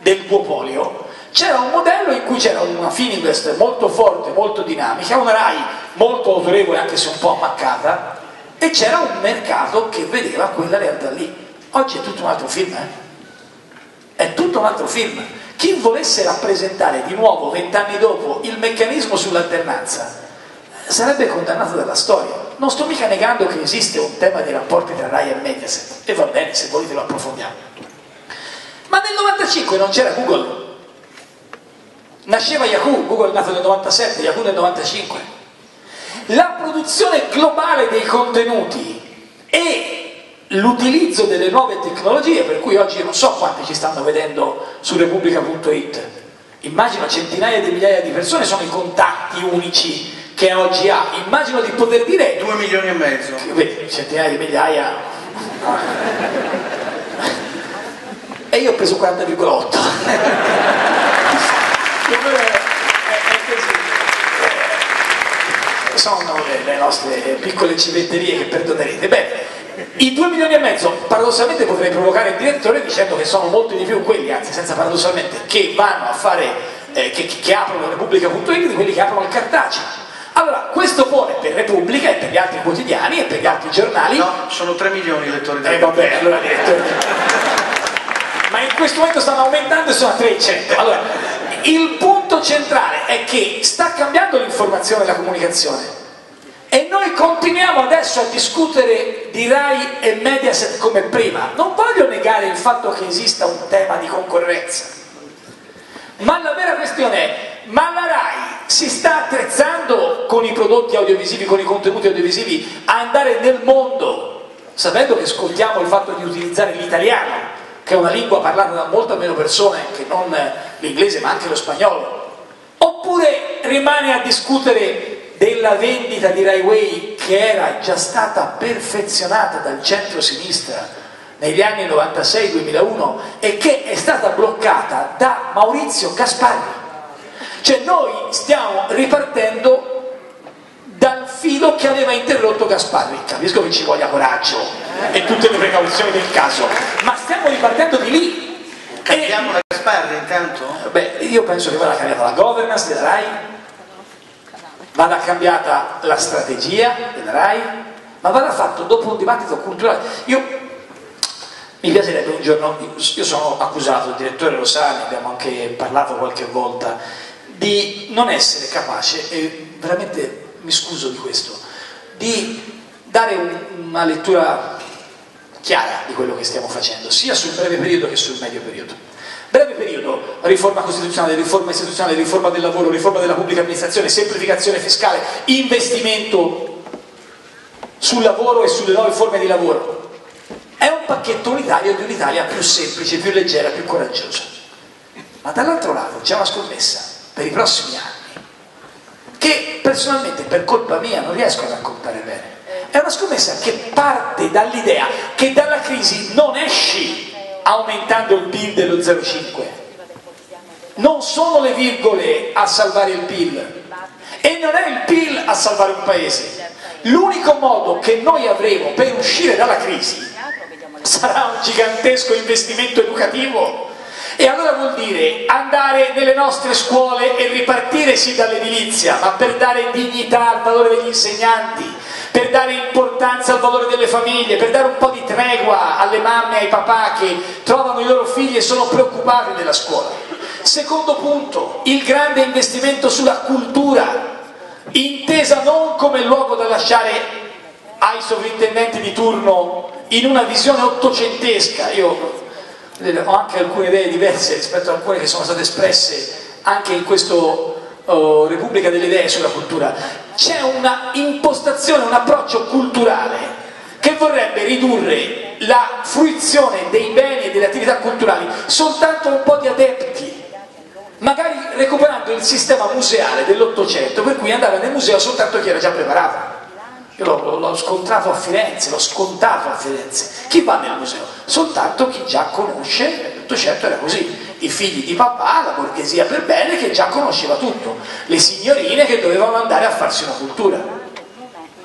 del duopolio, c'era un modello in cui c'era una Fininvest molto forte, molto dinamica, una RAI molto autorevole anche se un po' ammaccata, e c'era un mercato che vedeva quella realtà lì. Oggi è tutto un altro film, eh? È tutto un altro film. Chi volesse rappresentare di nuovo, vent'anni dopo, il meccanismo sull'alternanza, sarebbe condannato dalla storia. Non sto mica negando che esiste un tema dei rapporti tra Rai e Mediaset, e va bene, se volete lo approfondiamo. Ma nel 95 non c'era Google. Nasceva Yahoo, Google è nato nel 97, Yahoo nel 95. La produzione globale dei contenuti e l'utilizzo delle nuove tecnologie, per cui oggi non so quanti ci stanno vedendo su Repubblica.it, immagino centinaia di migliaia di persone sono i contatti unici che oggi ha, immagino di poter dire... Due milioni e mezzo. Vedi, centinaia di migliaia... e io ho preso 40,8. sono le, le nostre piccole civetterie che perdonerete. Beh, i 2 milioni e mezzo, paradossalmente potrei provocare il direttore dicendo che sono molti di più quelli, anzi senza paradossalmente, che vanno a fare, eh, che, che aprono Repubblica.it di quelli che aprono il cartaceo. Allora, questo pone per Repubblica e per gli altri quotidiani e per gli altri giornali. No, sono 3 milioni i lettori del Eh vabbè, allora direttore. Ma in questo momento stanno aumentando e sono a 300. Allora, il punto centrale è che sta cambiando l'informazione e la comunicazione. E noi continuiamo adesso a discutere di RAI e Mediaset come prima. Non voglio negare il fatto che esista un tema di concorrenza, ma la vera questione è, ma la RAI si sta attrezzando con i prodotti audiovisivi, con i contenuti audiovisivi, a andare nel mondo, sapendo che scontiamo il fatto di utilizzare l'italiano, che è una lingua parlata da molto meno persone che non l'inglese ma anche lo spagnolo, oppure rimane a discutere della vendita di Rai Way che era già stata perfezionata dal centro-sinistra negli anni 96-2001 e che è stata bloccata da Maurizio Gasparri. Cioè noi stiamo ripartendo dal filo che aveva interrotto Gasparri. Capisco che ci voglia coraggio e tutte le precauzioni del caso, ma stiamo ripartendo di lì. Cambiamo la Gasparri intanto? Beh, io penso che vada cambiata la governance della RAI, vada cambiata la strategia della RAI, ma vada fatto dopo un dibattito culturale. Io mi piacerebbe un giorno, io sono accusato, il direttore lo sa, ne abbiamo anche parlato qualche volta, di non essere capace, e veramente mi scuso di questo, di dare un, una lettura chiara di quello che stiamo facendo, sia sul breve periodo che sul medio periodo. Breve periodo, riforma costituzionale, riforma istituzionale, riforma del lavoro, riforma della pubblica amministrazione, semplificazione fiscale, investimento sul lavoro e sulle nuove forme di lavoro. È un pacchetto unitario di un'Italia più semplice, più leggera, più coraggiosa. Ma dall'altro lato c'è una scommessa per i prossimi anni che personalmente per colpa mia non riesco a raccontare bene. È una scommessa che parte dall'idea che dalla crisi non esci aumentando il PIL dello 0,5. Non sono le virgole a salvare il PIL e non è il PIL a salvare un paese. L'unico modo che noi avremo per uscire dalla crisi sarà un gigantesco investimento educativo e allora vuol dire andare nelle nostre scuole e ripartire sì dall'edilizia, ma per dare dignità al valore degli insegnanti, per dare importanza al valore delle famiglie, per dare un po' di tregua alle mamme e ai papà che trovano i loro figli e sono preoccupati della scuola. Secondo punto, il grande investimento sulla cultura, intesa non come luogo da lasciare ai sovrintendenti di turno in una visione ottocentesca. Io ho anche alcune idee diverse rispetto a alcune che sono state espresse anche in questo oh, Repubblica delle Idee sulla cultura, c'è una impostazione, un approccio culturale che vorrebbe ridurre la fruizione dei beni e delle attività culturali soltanto un po' di adepti, magari recuperando il sistema museale dell'Ottocento, per cui andava nel museo soltanto chi era già preparato. Io l'ho, scontrato a Firenze, l'ho scontato a Firenze. Chi va nel museo? Soltanto chi già conosce, l'Ottocento era così i figli di papà, la borghesia per bene che già conosceva tutto, le signorine che dovevano andare a farsi una cultura.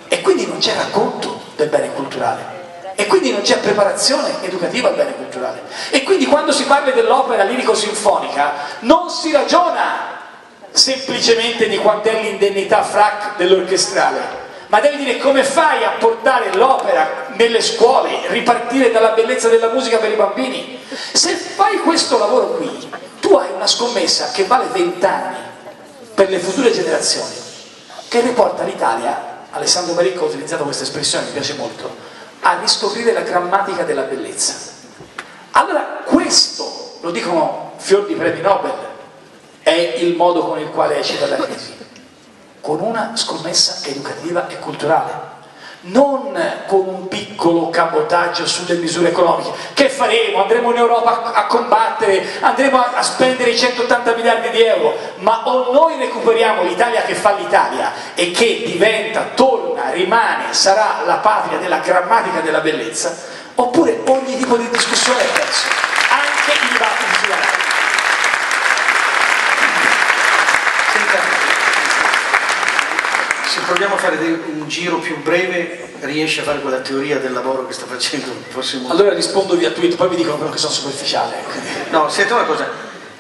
E quindi non c'è racconto del bene culturale. E quindi non c'è preparazione educativa al bene culturale. E quindi quando si parla dell'opera lirico-sinfonica non si ragiona semplicemente di quant'è l'indennità frac dell'orchestrale, ma devi dire come fai a portare l'opera nelle scuole, ripartire dalla bellezza della musica per i bambini. Se fai questo lavoro qui, tu hai una scommessa che vale 20 anni per le future generazioni, che riporta l'Italia, Alessandro Maricco ha utilizzato questa espressione, mi piace molto, a riscoprire la grammatica della bellezza. Allora questo, lo dicono fior di premi Nobel, è il modo con il quale esce dalla crisi, con una scommessa educativa e culturale non con un piccolo cabotaggio sulle misure economiche. Che faremo? Andremo in Europa a combattere, andremo a spendere i 180 miliardi di euro, ma o noi recuperiamo l'Italia che fa l'Italia e che diventa, torna, rimane, sarà la patria della grammatica della bellezza, oppure ogni tipo di discussione è perso, anche i dibattiti sulla se proviamo a fare un giro più breve, riesce a fare quella teoria del lavoro che sta facendo? Molto... Allora rispondo via tweet, poi mi dicono però che sono superficiale. No, senta una cosa,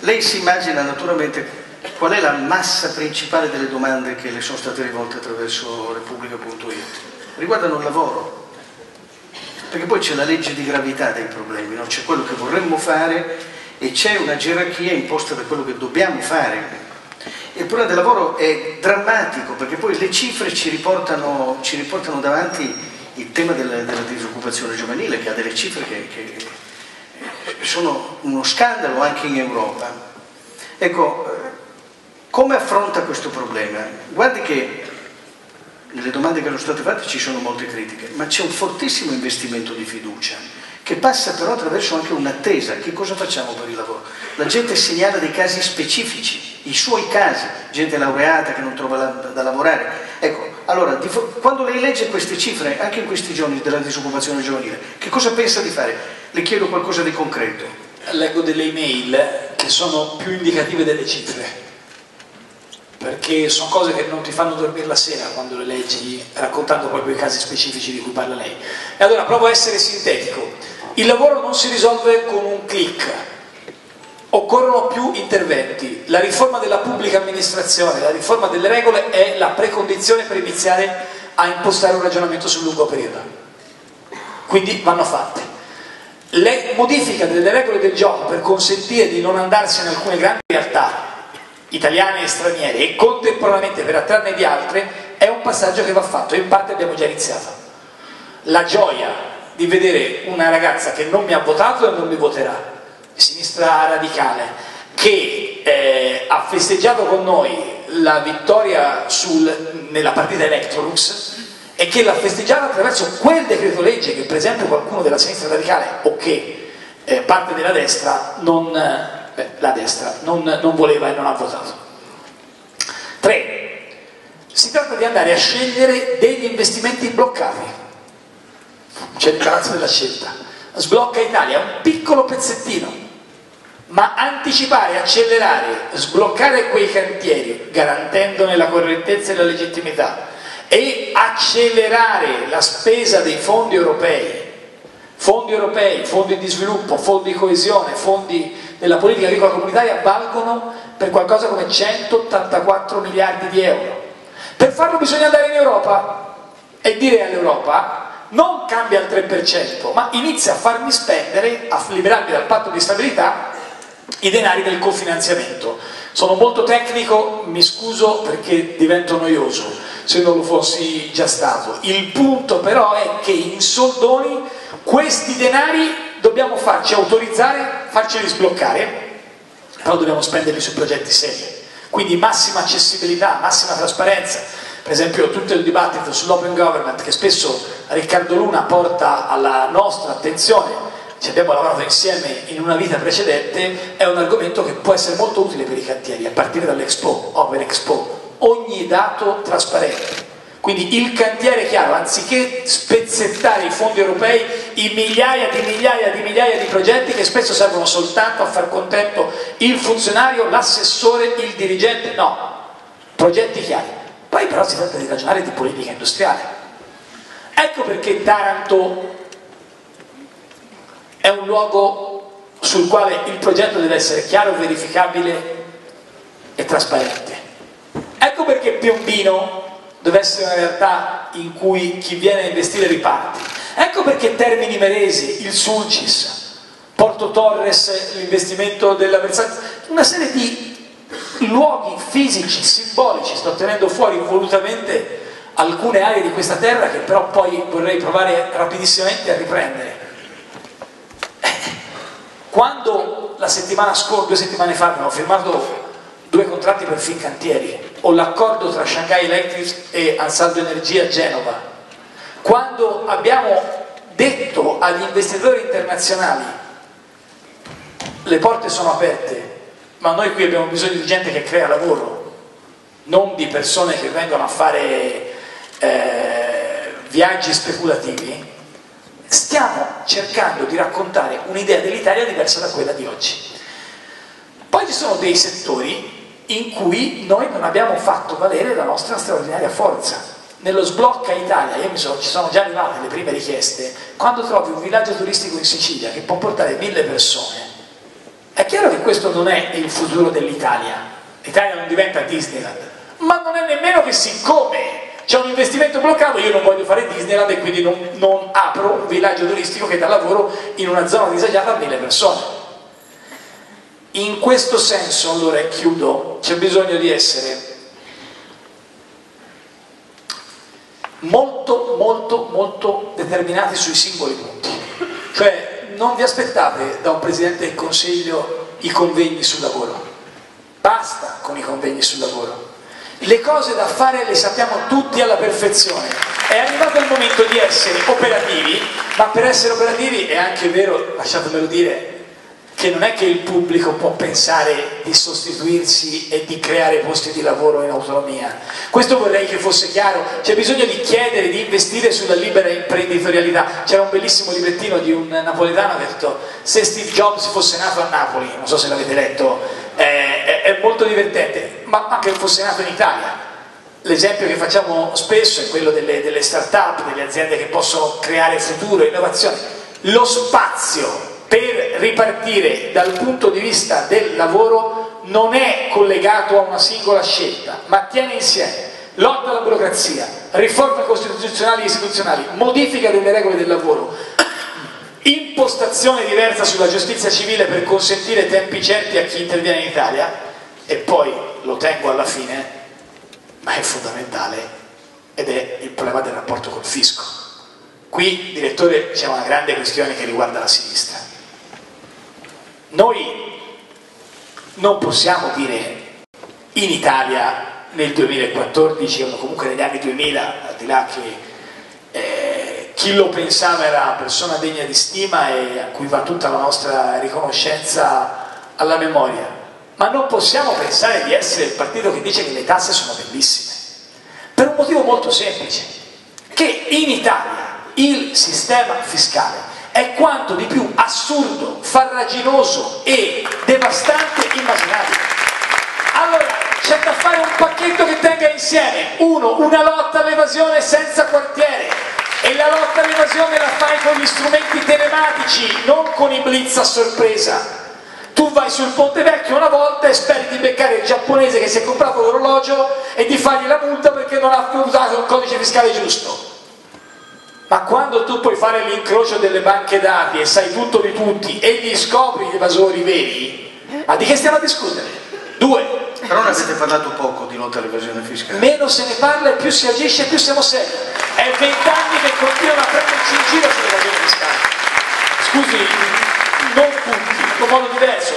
lei si immagina naturalmente qual è la massa principale delle domande che le sono state rivolte attraverso Repubblica.it? Riguardano il lavoro. Perché poi c'è la legge di gravità dei problemi, no? c'è quello che vorremmo fare e c'è una gerarchia imposta da quello che dobbiamo fare il problema del lavoro è drammatico perché poi le cifre ci riportano, ci riportano davanti il tema della, della, disoccupazione giovanile che ha delle cifre che, che, sono uno scandalo anche in Europa. Ecco, come affronta questo problema? Guardi che nelle domande che sono state fatte ci sono molte critiche, ma c'è un fortissimo investimento di fiducia che passa però attraverso anche un'attesa. Che cosa facciamo per il lavoro? La gente segnala dei casi specifici, i suoi casi, gente laureata che non trova la, da lavorare. Ecco, allora, quando lei legge queste cifre, anche in questi giorni della disoccupazione giovanile, che cosa pensa di fare? Le chiedo qualcosa di concreto. Leggo delle email che sono più indicative delle cifre perché sono cose che non ti fanno dormire la sera quando le leggi raccontando proprio i casi specifici di cui parla lei. E allora provo a essere sintetico. Il lavoro non si risolve con un clic, occorrono più interventi. La riforma della pubblica amministrazione, la riforma delle regole è la precondizione per iniziare a impostare un ragionamento sul lungo periodo. Quindi vanno fatte. Le modifiche delle regole del gioco per consentire di non andarsi in alcune grandi realtà italiane e straniere e contemporaneamente per attrarne di altre è un passaggio che va fatto in parte abbiamo già iniziato. La gioia di vedere una ragazza che non mi ha votato e non mi voterà, sinistra radicale, che eh, ha festeggiato con noi la vittoria sul, nella partita Electrolux e che l'ha festeggiata attraverso quel decreto legge che per esempio qualcuno della sinistra radicale o che eh, parte della destra non Beh, la destra non, non voleva e non ha votato. 3. Si tratta di andare a scegliere degli investimenti bloccati. C'è l'imbarazzo della scelta. Sblocca Italia, un piccolo pezzettino, ma anticipare, accelerare, sbloccare quei cantieri, garantendone la correttezza e la legittimità, e accelerare la spesa dei fondi europei, fondi europei, fondi di sviluppo, fondi di coesione, fondi della politica agricola comunitaria valgono per qualcosa come 184 miliardi di euro. Per farlo bisogna andare in Europa e dire all'Europa non cambia il 3%, ma inizia a farmi spendere, a liberarmi dal patto di stabilità, i denari del cofinanziamento. Sono molto tecnico, mi scuso perché divento noioso se non lo fossi già stato. Il punto però è che in soldoni questi denari dobbiamo farci autorizzare, farceli sbloccare, però dobbiamo spenderli su progetti seri. Quindi massima accessibilità, massima trasparenza, per esempio tutto il dibattito sull'open government che spesso Riccardo Luna porta alla nostra attenzione, ci abbiamo lavorato insieme in una vita precedente, è un argomento che può essere molto utile per i cantieri, a partire dall'Expo, Open Expo, ogni dato trasparente quindi il cantiere chiaro, anziché spezzettare i fondi europei in migliaia di migliaia di migliaia di progetti che spesso servono soltanto a far contento il funzionario, l'assessore, il dirigente, no, progetti chiari. Poi però si tratta di ragionare di politica industriale. Ecco perché Taranto è un luogo sul quale il progetto deve essere chiaro, verificabile e trasparente. Ecco perché Piombino deve essere una realtà in cui chi viene a investire riparte. Ecco perché Termini Meresi, il Sulcis, Porto Torres, l'investimento della Versailles, una serie di luoghi fisici, simbolici, sto tenendo fuori volutamente alcune aree di questa terra che però poi vorrei provare rapidissimamente a riprendere. Quando la settimana scorsa, due settimane fa, abbiamo firmato due contratti per Fincantieri, o l'accordo tra Shanghai Electric e Ansaldo Energia Genova, quando abbiamo detto agli investitori internazionali le porte sono aperte, ma noi qui abbiamo bisogno di gente che crea lavoro, non di persone che vengono a fare eh, viaggi speculativi, stiamo cercando di raccontare un'idea dell'Italia diversa da quella di oggi. Poi ci sono dei settori in cui noi non abbiamo fatto valere la nostra straordinaria forza. Nello sblocca Italia, io sono, ci sono già arrivate le prime richieste, quando trovi un villaggio turistico in Sicilia che può portare mille persone, è chiaro che questo non è il futuro dell'Italia. L'Italia non diventa Disneyland, ma non è nemmeno che siccome c'è un investimento bloccato, io non voglio fare Disneyland e quindi non, non apro un villaggio turistico che dà lavoro in una zona disagiata a mille persone. In questo senso, allora, chiudo, c'è bisogno di essere molto, molto, molto determinati sui singoli punti. Cioè, non vi aspettate da un Presidente del Consiglio i convegni sul lavoro. Basta con i convegni sul lavoro. Le cose da fare le sappiamo tutti alla perfezione. È arrivato il momento di essere operativi, ma per essere operativi è anche vero, lasciatemelo dire, che non è che il pubblico può pensare di sostituirsi e di creare posti di lavoro in autonomia. Questo vorrei che fosse chiaro, c'è bisogno di chiedere, di investire sulla libera imprenditorialità. C'era un bellissimo librettino di un napoletano che ha detto se Steve Jobs fosse nato a Napoli, non so se l'avete letto, eh, è, molto divertente, ma anche fosse nato in Italia. L'esempio che facciamo spesso è quello delle, delle start-up, delle aziende che possono creare futuro, innovazione. Lo spazio per ripartire dal punto di vista del lavoro non è collegato a una singola scelta, ma tiene insieme lotta alla burocrazia, riforme costituzionali e istituzionali, modifica delle regole del lavoro, impostazione diversa sulla giustizia civile per consentire tempi certi a chi interviene in Italia e poi, lo tengo alla fine, ma è fondamentale, ed è il problema del rapporto col fisco. Qui, direttore, c'è una grande questione che riguarda la sinistra noi non possiamo dire in Italia nel 2014 o comunque negli anni 2000, al di là che eh, chi lo pensava era una persona degna di stima e a cui va tutta la nostra riconoscenza alla memoria, ma non possiamo pensare di essere il partito che dice che le tasse sono bellissime, per un motivo molto semplice, che in Italia il sistema fiscale è quanto di più assurdo, farraginoso e devastante immaginabile. Allora c'è da fare un pacchetto che tenga insieme, uno, una lotta all'evasione senza quartiere e la lotta all'evasione la fai con gli strumenti telematici, non con i blitz a sorpresa. Tu vai sul Ponte Vecchio una volta e speri di beccare il giapponese che si è comprato l'orologio e di fargli la multa perché non ha usato il codice fiscale giusto ma quando tu puoi fare l'incrocio delle banche dati e sai tutto di tutti e gli scopri gli evasori veri, ma di che stiamo a discutere? Due. Però ne avete parlato poco di lotta all'evasione fiscale. Meno se ne parla e più si agisce e più siamo seri. È vent'anni che continuano a prenderci in giro sull'evasione fiscale. Scusi, non tutti, in un modo diverso.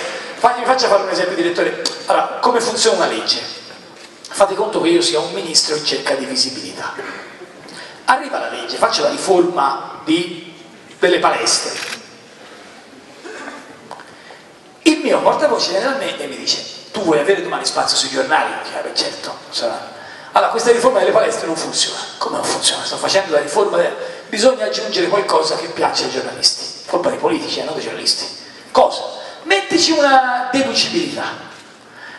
Mi faccia fare un esempio, direttore. Allora, come funziona una legge? Fate conto che io sia un ministro in cerca di visibilità Arriva la legge, faccio la riforma di, delle palestre. Il mio portavoce viene da me e mi dice, tu vuoi avere domani spazio sui giornali? Dice, beh certo, sarà. Allora, questa riforma delle palestre non funziona. Come non funziona? Sto facendo la riforma, delle... bisogna aggiungere qualcosa che piace ai giornalisti. Colpa dei politici, eh, non dei giornalisti. Cosa? Mettici una deducibilità,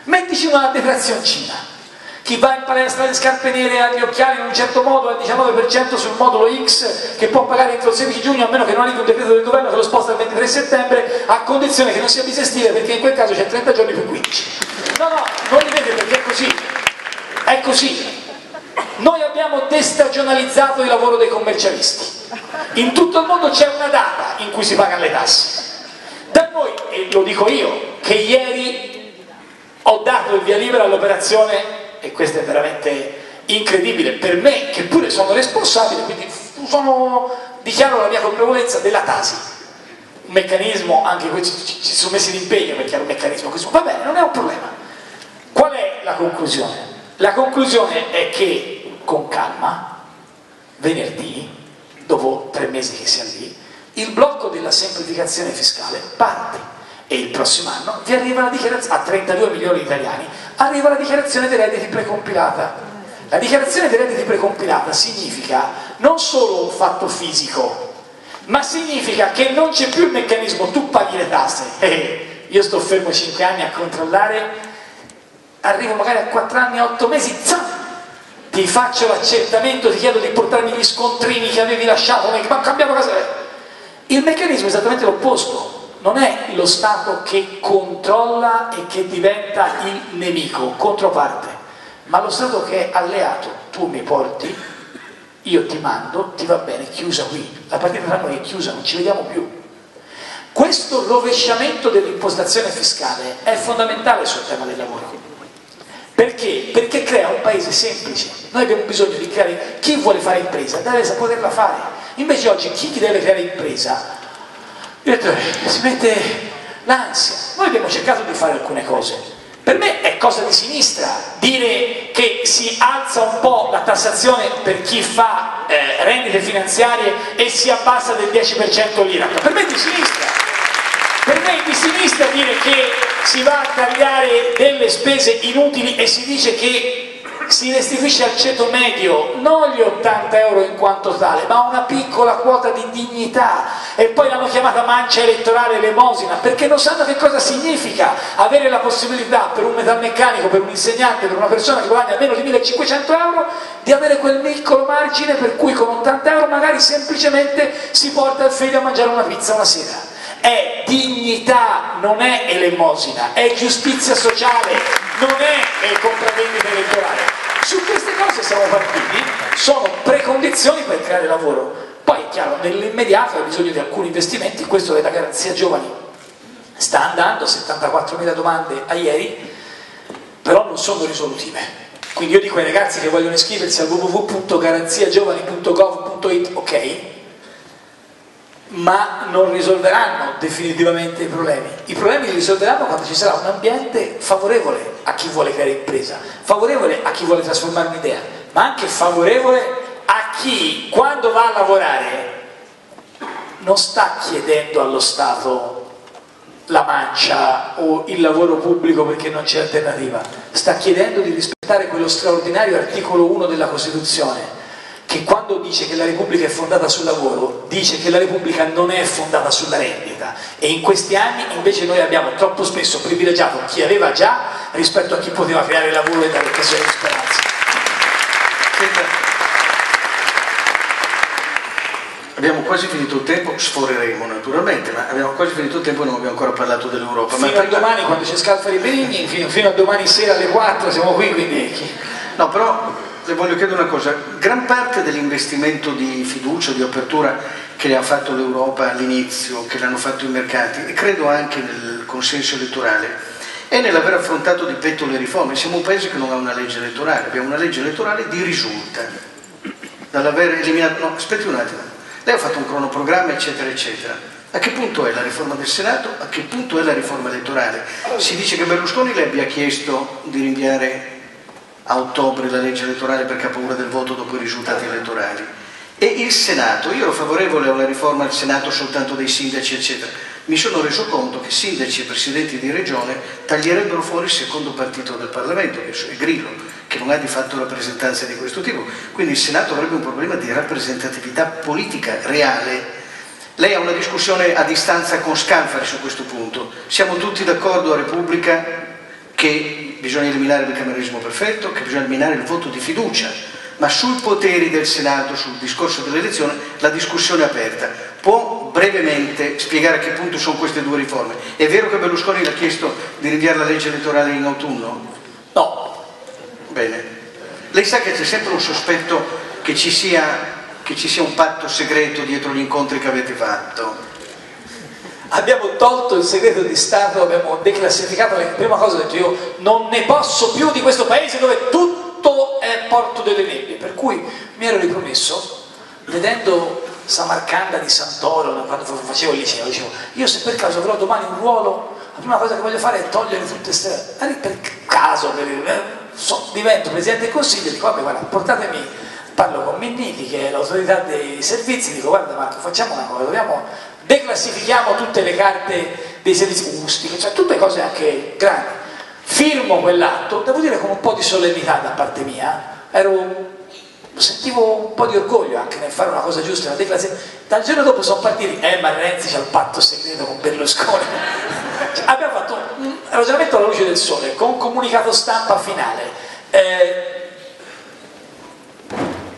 mettici una defrazioncina, chi va in palestra le scarpe nere ha gli occhiali in un certo modo al 19% sul modulo X che può pagare entro il 16 giugno a meno che non arrivi un decreto del governo che lo sposta il 23 settembre a condizione che non sia bisestile perché in quel caso c'è 30 giorni più 15 no no non li vede perché è così è così Noi abbiamo destagionalizzato il lavoro dei commercialisti. In tutto il mondo c'è una data in cui si pagano le tasse. Da noi, e lo dico io, che ieri ho dato il via libera all'operazione, e questo è veramente incredibile per me, che pure sono responsabile, quindi sono, dichiaro la mia colpevolezza della Tasi. Un meccanismo, anche questo ci, ci sono messi d'impegno perché era un meccanismo così. Va bene, non è un problema. Qual è la conclusione? La conclusione è che con calma, venerdì, dopo tre mesi che siamo lì, il blocco della semplificazione fiscale parte e il prossimo anno vi arriva la dichiarazione, a 32 milioni di italiani, arriva la dichiarazione dei redditi precompilata. La dichiarazione dei redditi precompilata significa non solo un fatto fisico, ma significa che non c'è più il meccanismo tu paghi le tasse, eh, io sto fermo 5 anni a controllare, arrivo magari a 4 anni, 8 mesi, zam, ti faccio l'accertamento, ti chiedo di portarmi gli scontrini che avevi lasciato, ma cambiamo casa. Il meccanismo è esattamente l'opposto, non è lo Stato che controlla e che diventa il nemico, controparte, ma lo Stato che è alleato, tu mi porti, io ti mando, ti va bene, chiusa qui, la partita tra noi è chiusa, non ci vediamo più. Questo rovesciamento dell'impostazione fiscale è fondamentale sul tema del lavoro. Perché? Perché crea un paese semplice. Noi abbiamo bisogno di creare, chi vuole fare impresa deve poterla fare. Invece oggi chi deve creare impresa, direttore, si mette l'ansia. Noi abbiamo cercato di fare alcune cose. Per me è cosa di sinistra dire che si alza un po' la tassazione per chi fa eh, rendite finanziarie e si abbassa del 10% l'IRAP. Per me è di sinistra. Per me è di sinistra dire che si va a tagliare delle spese inutili e si dice che si restituisce al ceto medio non gli 80 euro in quanto tale, ma una piccola quota di dignità. E poi l'hanno chiamata mancia elettorale elemosina perché non sanno che cosa significa avere la possibilità per un metalmeccanico, per un insegnante, per una persona che guadagna meno di 1500 euro di avere quel piccolo margine per cui con 80 euro magari semplicemente si porta il figlio a mangiare una pizza una sera è dignità, non è elemosina, è giustizia sociale, non è compravendita elettorale. Su queste cose siamo partiti, sono precondizioni per creare lavoro. Poi è chiaro, nell'immediato hai bisogno di alcuni investimenti, questo della garanzia giovani sta andando, 74.000 domande a ieri, però non sono risolutive. Quindi io dico ai ragazzi che vogliono iscriversi al www.garanziagiovani.gov.it, ok? Ma non risolveranno definitivamente i problemi. I problemi li risolveranno quando ci sarà un ambiente favorevole a chi vuole creare impresa, favorevole a chi vuole trasformare un'idea, ma anche favorevole a chi quando va a lavorare non sta chiedendo allo Stato la mancia o il lavoro pubblico perché non c'è alternativa, sta chiedendo di rispettare quello straordinario articolo 1 della Costituzione che quando dice che la Repubblica è fondata sul lavoro, dice che la Repubblica non è fondata sulla rendita e in questi anni invece noi abbiamo troppo spesso privilegiato chi aveva già rispetto a chi poteva creare lavoro e dare occasione di speranza. Abbiamo quasi finito il tempo, sforeremo naturalmente, ma abbiamo quasi finito il tempo e non abbiamo ancora parlato dell'Europa. Fino ma a domani quando c'è Scalfari Benigni, fino, fino a domani sera alle 4 siamo qui, quindi... No, però le voglio chiedere una cosa, gran parte dell'investimento di fiducia, di apertura che ha fatto l'Europa all'inizio, che l'hanno fatto i mercati e credo anche nel consenso elettorale, è nell'aver affrontato di petto le riforme. Siamo un paese che non ha una legge elettorale, abbiamo una legge elettorale di risulta, dall'aver eliminato... No, aspetti un attimo, lei ha fatto un cronoprogramma eccetera eccetera. A che punto è la riforma del Senato? A che punto è la riforma elettorale? Si dice che Berlusconi le abbia chiesto di rinviare a ottobre la legge elettorale perché ha paura del voto dopo i risultati elettorali. E il Senato, io ero favorevole alla riforma del Senato soltanto dei sindaci, eccetera. Mi sono reso conto che sindaci e presidenti di regione taglierebbero fuori il secondo partito del Parlamento, che è Grillo, che non ha di fatto rappresentanze di questo tipo. Quindi il Senato avrebbe un problema di rappresentatività politica reale. Lei ha una discussione a distanza con Scalfari su questo punto. Siamo tutti d'accordo a Repubblica che bisogna eliminare il bicameralismo perfetto, che bisogna eliminare il voto di fiducia, ma sui poteri del Senato, sul discorso dell'elezione, la discussione è aperta. Può brevemente spiegare a che punto sono queste due riforme? È vero che Berlusconi le ha chiesto di rinviare la legge elettorale in autunno? No. Bene. Lei sa che c'è sempre un sospetto che ci, sia, che ci sia un patto segreto dietro gli incontri che avete fatto. Abbiamo tolto il segreto di Stato, abbiamo declassificato la prima cosa ho detto io non ne posso più di questo paese dove tutto è porto delle nebbie, per cui mi ero ripromesso, vedendo Samarcanda di Santoro, quando facevo il liceo, dicevo, io se per caso avrò domani un ruolo, la prima cosa che voglio fare è togliere tutte queste... per caso, per, eh, so, divento Presidente del Consiglio, dico, vabbè guarda, portatemi, parlo con Minniti che è l'autorità dei servizi, dico, guarda Marco, facciamo una cosa, dobbiamo, declassifichiamo tutte le carte dei servizi gusti, cioè tutte cose anche grandi. Firmo quell'atto, devo dire con un po' di solennità da parte mia, ero sentivo un po' di orgoglio anche nel fare una cosa giusta, una declarazione. Dal giorno dopo sono partiti, eh ma Renzi c'ha il patto segreto con Berlusconi. cioè, abbiamo fatto un ragionamento alla luce del sole, con un comunicato stampa finale. Eh,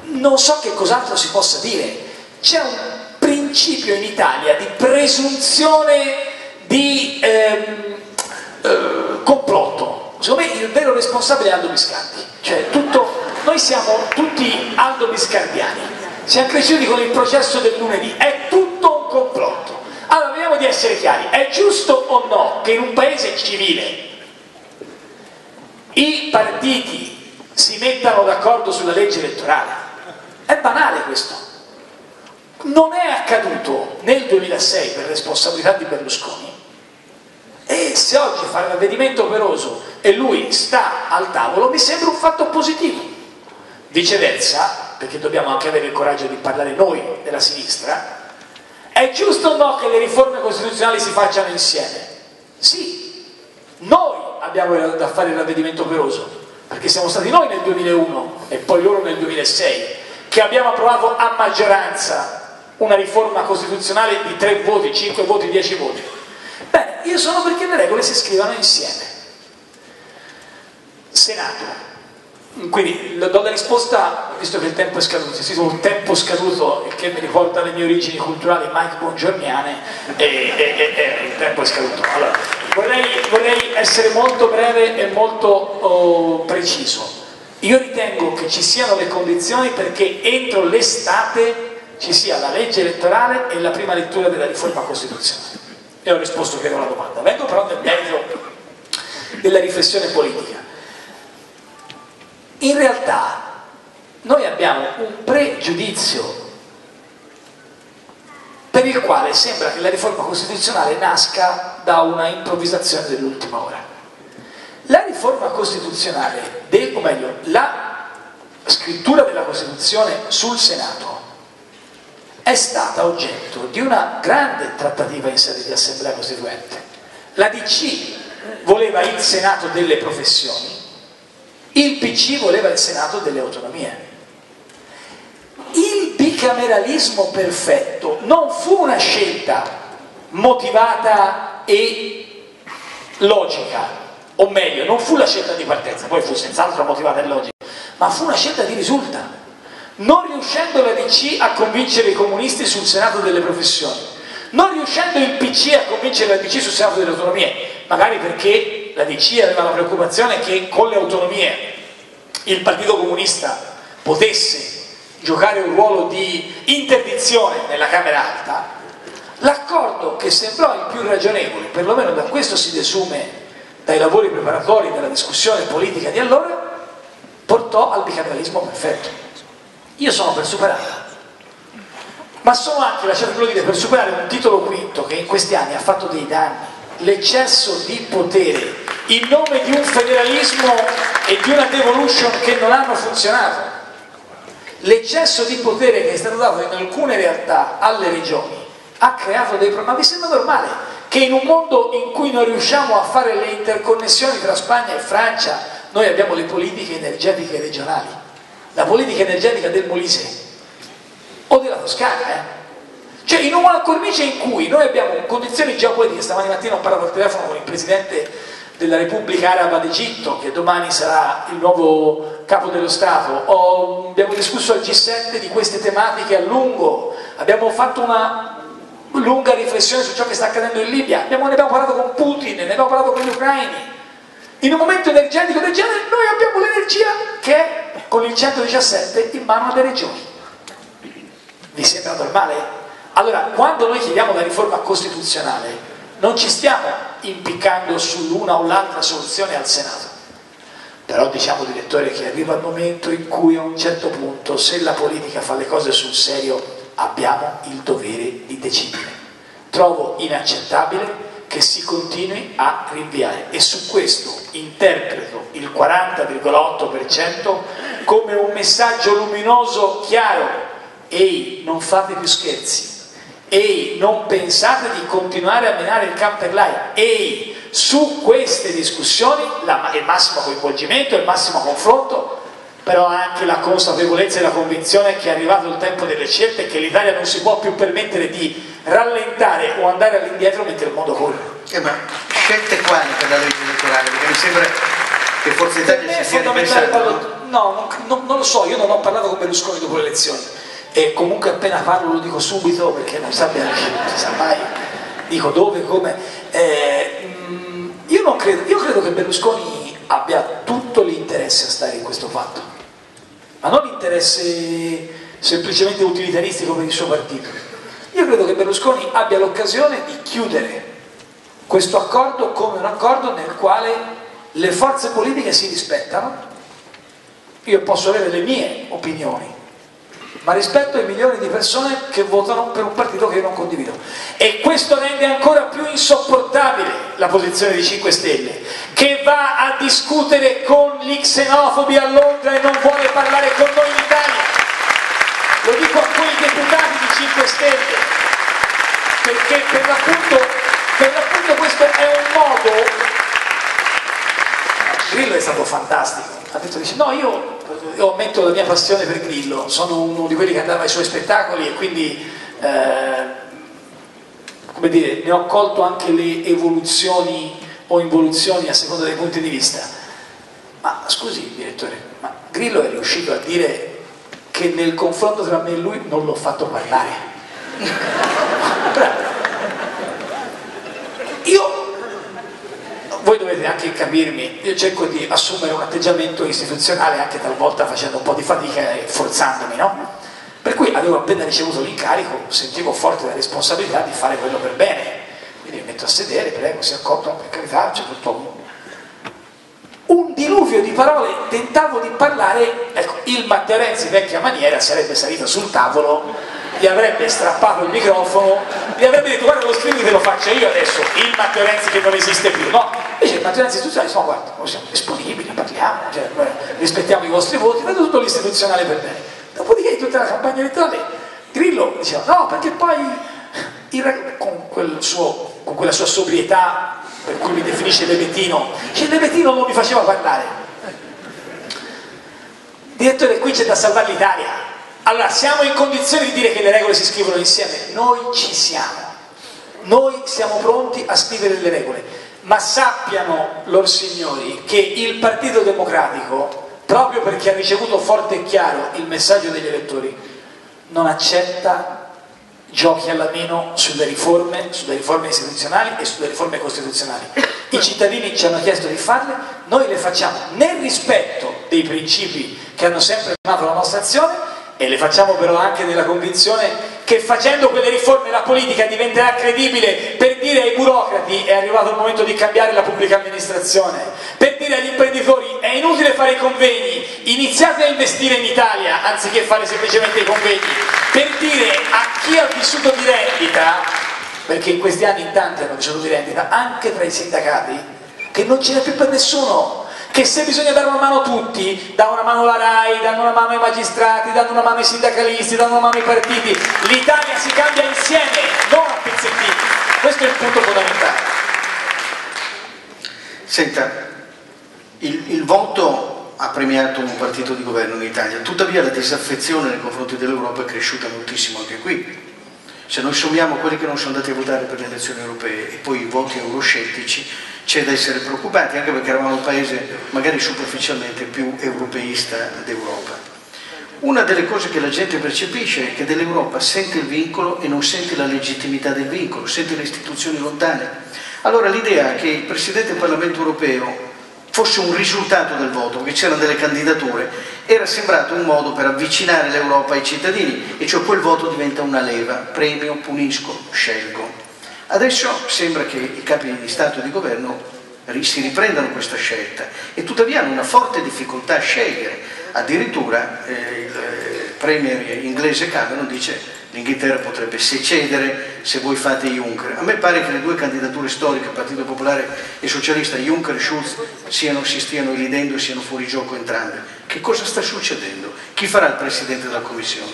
non so che cos'altro si possa dire. C'è un principio in Italia di presunzione di ehm, eh, complotto. Secondo me il vero responsabile è Aldo Biscardi. Cioè, tutto noi siamo tutti Aldo Biscardiani, siamo cresciuti con il processo del lunedì, è tutto un complotto. Allora, vediamo di essere chiari, è giusto o no che in un paese civile i partiti si mettano d'accordo sulla legge elettorale? È banale questo. Non è accaduto nel 2006 per responsabilità di Berlusconi e se oggi fa il ravvedimento operoso e lui sta al tavolo mi sembra un fatto positivo. Viceversa, perché dobbiamo anche avere il coraggio di parlare noi della sinistra, è giusto o no che le riforme costituzionali si facciano insieme? Sì, noi abbiamo da fare il ravvedimento operoso, perché siamo stati noi nel 2001 e poi loro nel 2006 che abbiamo approvato a maggioranza una riforma costituzionale di 3 voti, 5 voti, 10 voti. Bene, io sono perché le regole si scrivano insieme. Senato, quindi do la risposta, visto che il tempo è scaduto, dice un tempo scaduto, che mi riporta alle mie origini culturali Mike Bongiorniane, e, e, e, il tempo è scaduto. Allora, vorrei, vorrei, essere molto breve e molto oh, preciso. Io ritengo che ci siano le condizioni perché entro l'estate ci sia la legge elettorale e la prima lettura della riforma costituzionale. E ho risposto credo alla domanda. Vengo però nel merito della riflessione politica. In realtà noi abbiamo un pregiudizio per il quale sembra che la riforma costituzionale nasca da una improvvisazione dell'ultima ora. La riforma costituzionale, o meglio, la scrittura della Costituzione sul Senato è stata oggetto di una grande trattativa in sede di Assemblea Costituente. La DC voleva il Senato delle professioni, il PC voleva il Senato delle autonomie. Il bicameralismo perfetto non fu una scelta motivata e logica, o meglio, non fu la scelta di partenza, poi fu senz'altro motivata e logica, ma fu una scelta di risulta. Non riuscendo la DC a convincere i comunisti sul Senato delle professioni, non riuscendo il PC a convincere la DC sul Senato delle autonomie, magari perché la DC aveva la preoccupazione che con le autonomie il Partito Comunista potesse giocare un ruolo di interdizione nella Camera Alta, l'accordo che sembrò il più ragionevole, perlomeno da questo si desume dai lavori preparatori della discussione politica di allora, portò al bicameralismo perfetto. Io sono per superarla, ma sono anche, lasciatemelo dire, per superare un titolo quinto che in questi anni ha fatto dei danni l'eccesso di potere in nome di un federalismo e di una devolution che non hanno funzionato. L'eccesso di potere che è stato dato in alcune realtà alle regioni ha creato dei problemi. Ma vi sembra normale che in un mondo in cui non riusciamo a fare le interconnessioni tra Spagna e Francia, noi abbiamo le politiche energetiche regionali, la politica energetica del Molise o della Toscana, eh? Cioè in una cornice in cui noi abbiamo condizioni geopolitiche, stamani mattina ho parlato al telefono con il presidente della Repubblica Araba d'Egitto, che domani sarà il nuovo capo dello Stato, ho, abbiamo discusso al G7 di queste tematiche a lungo, abbiamo fatto una lunga riflessione su ciò che sta accadendo in Libia, abbiamo, ne abbiamo parlato con Putin, ne abbiamo parlato con gli ucraini. In un momento energetico del genere noi abbiamo l'energia che è con il 117 in mano alle regioni. Vi sembra normale? Allora, quando noi chiediamo la riforma costituzionale, non ci stiamo impiccando sull'una o l'altra soluzione al Senato. Però diciamo, direttore, che arriva il momento in cui a un certo punto, se la politica fa le cose sul serio, abbiamo il dovere di decidere. Trovo inaccettabile che si continui a rinviare e su questo interpreto il 40,8% come un messaggio luminoso, chiaro. Ehi, non fate più scherzi. Ehi, non pensate di continuare a menare il camper line. Ehi, su queste discussioni la, il massimo coinvolgimento, il massimo confronto, però anche la consapevolezza e la convinzione che è arrivato il tempo delle scelte e che l'Italia non si può più permettere di rallentare o andare all'indietro mentre il mondo corre. Eh, ma scelte quali per la legge elettorale? Perché mi sembra che Forza Italia si sia ripensato. No, no non, non, lo so, io non ho parlato con Berlusconi dopo le elezioni e comunque appena parlo lo dico subito perché non sa bene, non si sa mai, dico dove, come. Eh, mm, io, non credo, io credo che Berlusconi abbia tutto l'interesse a stare in questo fatto, ma non l'interesse semplicemente utilitaristico per il suo partito io credo che Berlusconi abbia l'occasione di chiudere questo accordo come un accordo nel quale le forze politiche si rispettano. Io posso avere le mie opinioni, ma rispetto ai milioni di persone che votano per un partito che io non condivido. E questo rende ancora più insopportabile la posizione di 5 Stelle, che va a discutere con gli xenofobi a Londra e non vuole parlare con noi in Italia lo dico a quei deputati di 5 Stelle, perché per l'appunto, per l'appunto questo è un modo... Grillo è stato fantastico, ha detto, dice, no, io, io ammetto la mia passione per Grillo, sono uno di quelli che andava ai suoi spettacoli e quindi... Eh, come dire, ne ho colto anche le evoluzioni o involuzioni a seconda dei punti di vista. Ma scusi, direttore, ma Grillo è riuscito a dire che nel confronto tra me e lui non l'ho fatto parlare. Io, voi dovete anche capirmi, io cerco di assumere un atteggiamento istituzionale anche talvolta facendo un po' di fatica e forzandomi, no? Per cui avevo appena ricevuto l'incarico, sentivo forte la responsabilità di fare quello per bene. Quindi mi metto a sedere, prego, si accotta, per carità, c'è tutto un diluvio di parole, tentavo di parlare, ecco, il Matteo Renzi vecchia maniera sarebbe salito sul tavolo, gli avrebbe strappato il microfono, gli avrebbe detto guarda lo streaming te lo faccio io adesso, il Matteo Renzi che non esiste più, no? Invece il Matteo Renzi istituzionale no guarda, noi siamo disponibili, parliamo, cioè, rispettiamo i vostri voti, vedo tutto l'istituzionale per bene. Dopodiché in tutta la campagna elettorale Grillo diceva no perché poi il, con, quel suo, con quella sua sobrietà per cui mi definisce Lebettino, che Lebettino non mi faceva parlare. Direttore, qui c'è da salvare l'Italia. Allora, siamo in condizione di dire che le regole si scrivono insieme? Noi ci siamo. Noi siamo pronti a scrivere le regole. Ma sappiano, lor signori, che il Partito Democratico, proprio perché ha ricevuto forte e chiaro il messaggio degli elettori, non accetta giochi alla meno sulle riforme, sulle riforme istituzionali e sulle riforme costituzionali. I cittadini ci hanno chiesto di farle, noi le facciamo nel rispetto dei principi che hanno sempre chiamato la nostra azione e le facciamo però anche nella convinzione che facendo quelle riforme la politica diventerà credibile per dire ai burocrati è arrivato il momento di cambiare la pubblica amministrazione, per dire agli imprenditori è inutile fare i convegni, iniziate a investire in Italia anziché fare semplicemente i convegni, per dire a chi ha vissuto di rendita, perché in questi anni in tanti hanno vissuto di rendita, anche tra i sindacati, che non ce n'è più per nessuno che se bisogna dare una mano a tutti, danno una mano alla RAI, danno una mano ai magistrati, danno una mano ai sindacalisti, danno una mano ai partiti, l'Italia si cambia insieme, non a pezzettini, questo è il punto fondamentale. Senta, il, il voto ha premiato un partito di governo in Italia, tuttavia la disaffezione nei confronti dell'Europa è cresciuta moltissimo anche qui. Se noi sommiamo quelli che non sono andati a votare per le elezioni europee e poi i voti euroscettici, c'è da essere preoccupati, anche perché eravamo un paese magari superficialmente più europeista d'Europa. Una delle cose che la gente percepisce è che dell'Europa sente il vincolo e non sente la legittimità del vincolo, sente le istituzioni lontane. Allora l'idea che il Presidente del Parlamento europeo fosse un risultato del voto, che c'erano delle candidature, era sembrato un modo per avvicinare l'Europa ai cittadini, e cioè quel voto diventa una leva, premio, punisco, scelgo. Adesso sembra che i capi di Stato e di Governo si riprendano questa scelta e tuttavia hanno una forte difficoltà a scegliere. Addirittura eh, il eh, premier inglese Cameron dice l'Inghilterra potrebbe secedere se voi fate Juncker. A me pare che le due candidature storiche, Partito Popolare e Socialista, Juncker e Schulz, siano, si stiano elidendo e siano fuori gioco entrambe. Che cosa sta succedendo? Chi farà il Presidente della Commissione?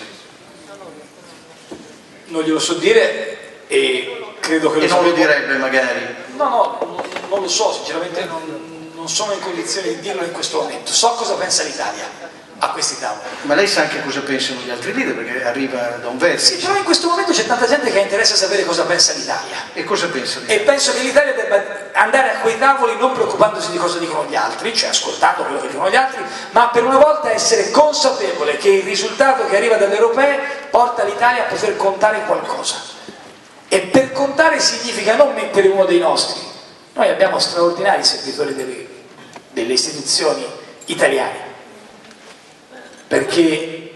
Non glielo so dire e credo che lo E non lo direbbe magari? No, no, non lo so, sinceramente non, non sono in condizione di dirlo in questo momento. So cosa pensa l'Italia a questi tavoli. Ma lei sa anche cosa pensano gli altri leader perché arriva da un vertice. Sì, però in questo momento c'è tanta gente che interessa sapere cosa pensa l'Italia. E cosa pensa l'Italia? E penso che l'Italia debba andare a quei tavoli non preoccupandosi di cosa dicono gli altri, cioè ascoltando quello che dicono gli altri, ma per una volta essere consapevole che il risultato che arriva dalle europee porta l'Italia a poter contare qualcosa. E per contare significa non mettere uno dei nostri. Noi abbiamo straordinari servitori delle, delle istituzioni italiane perché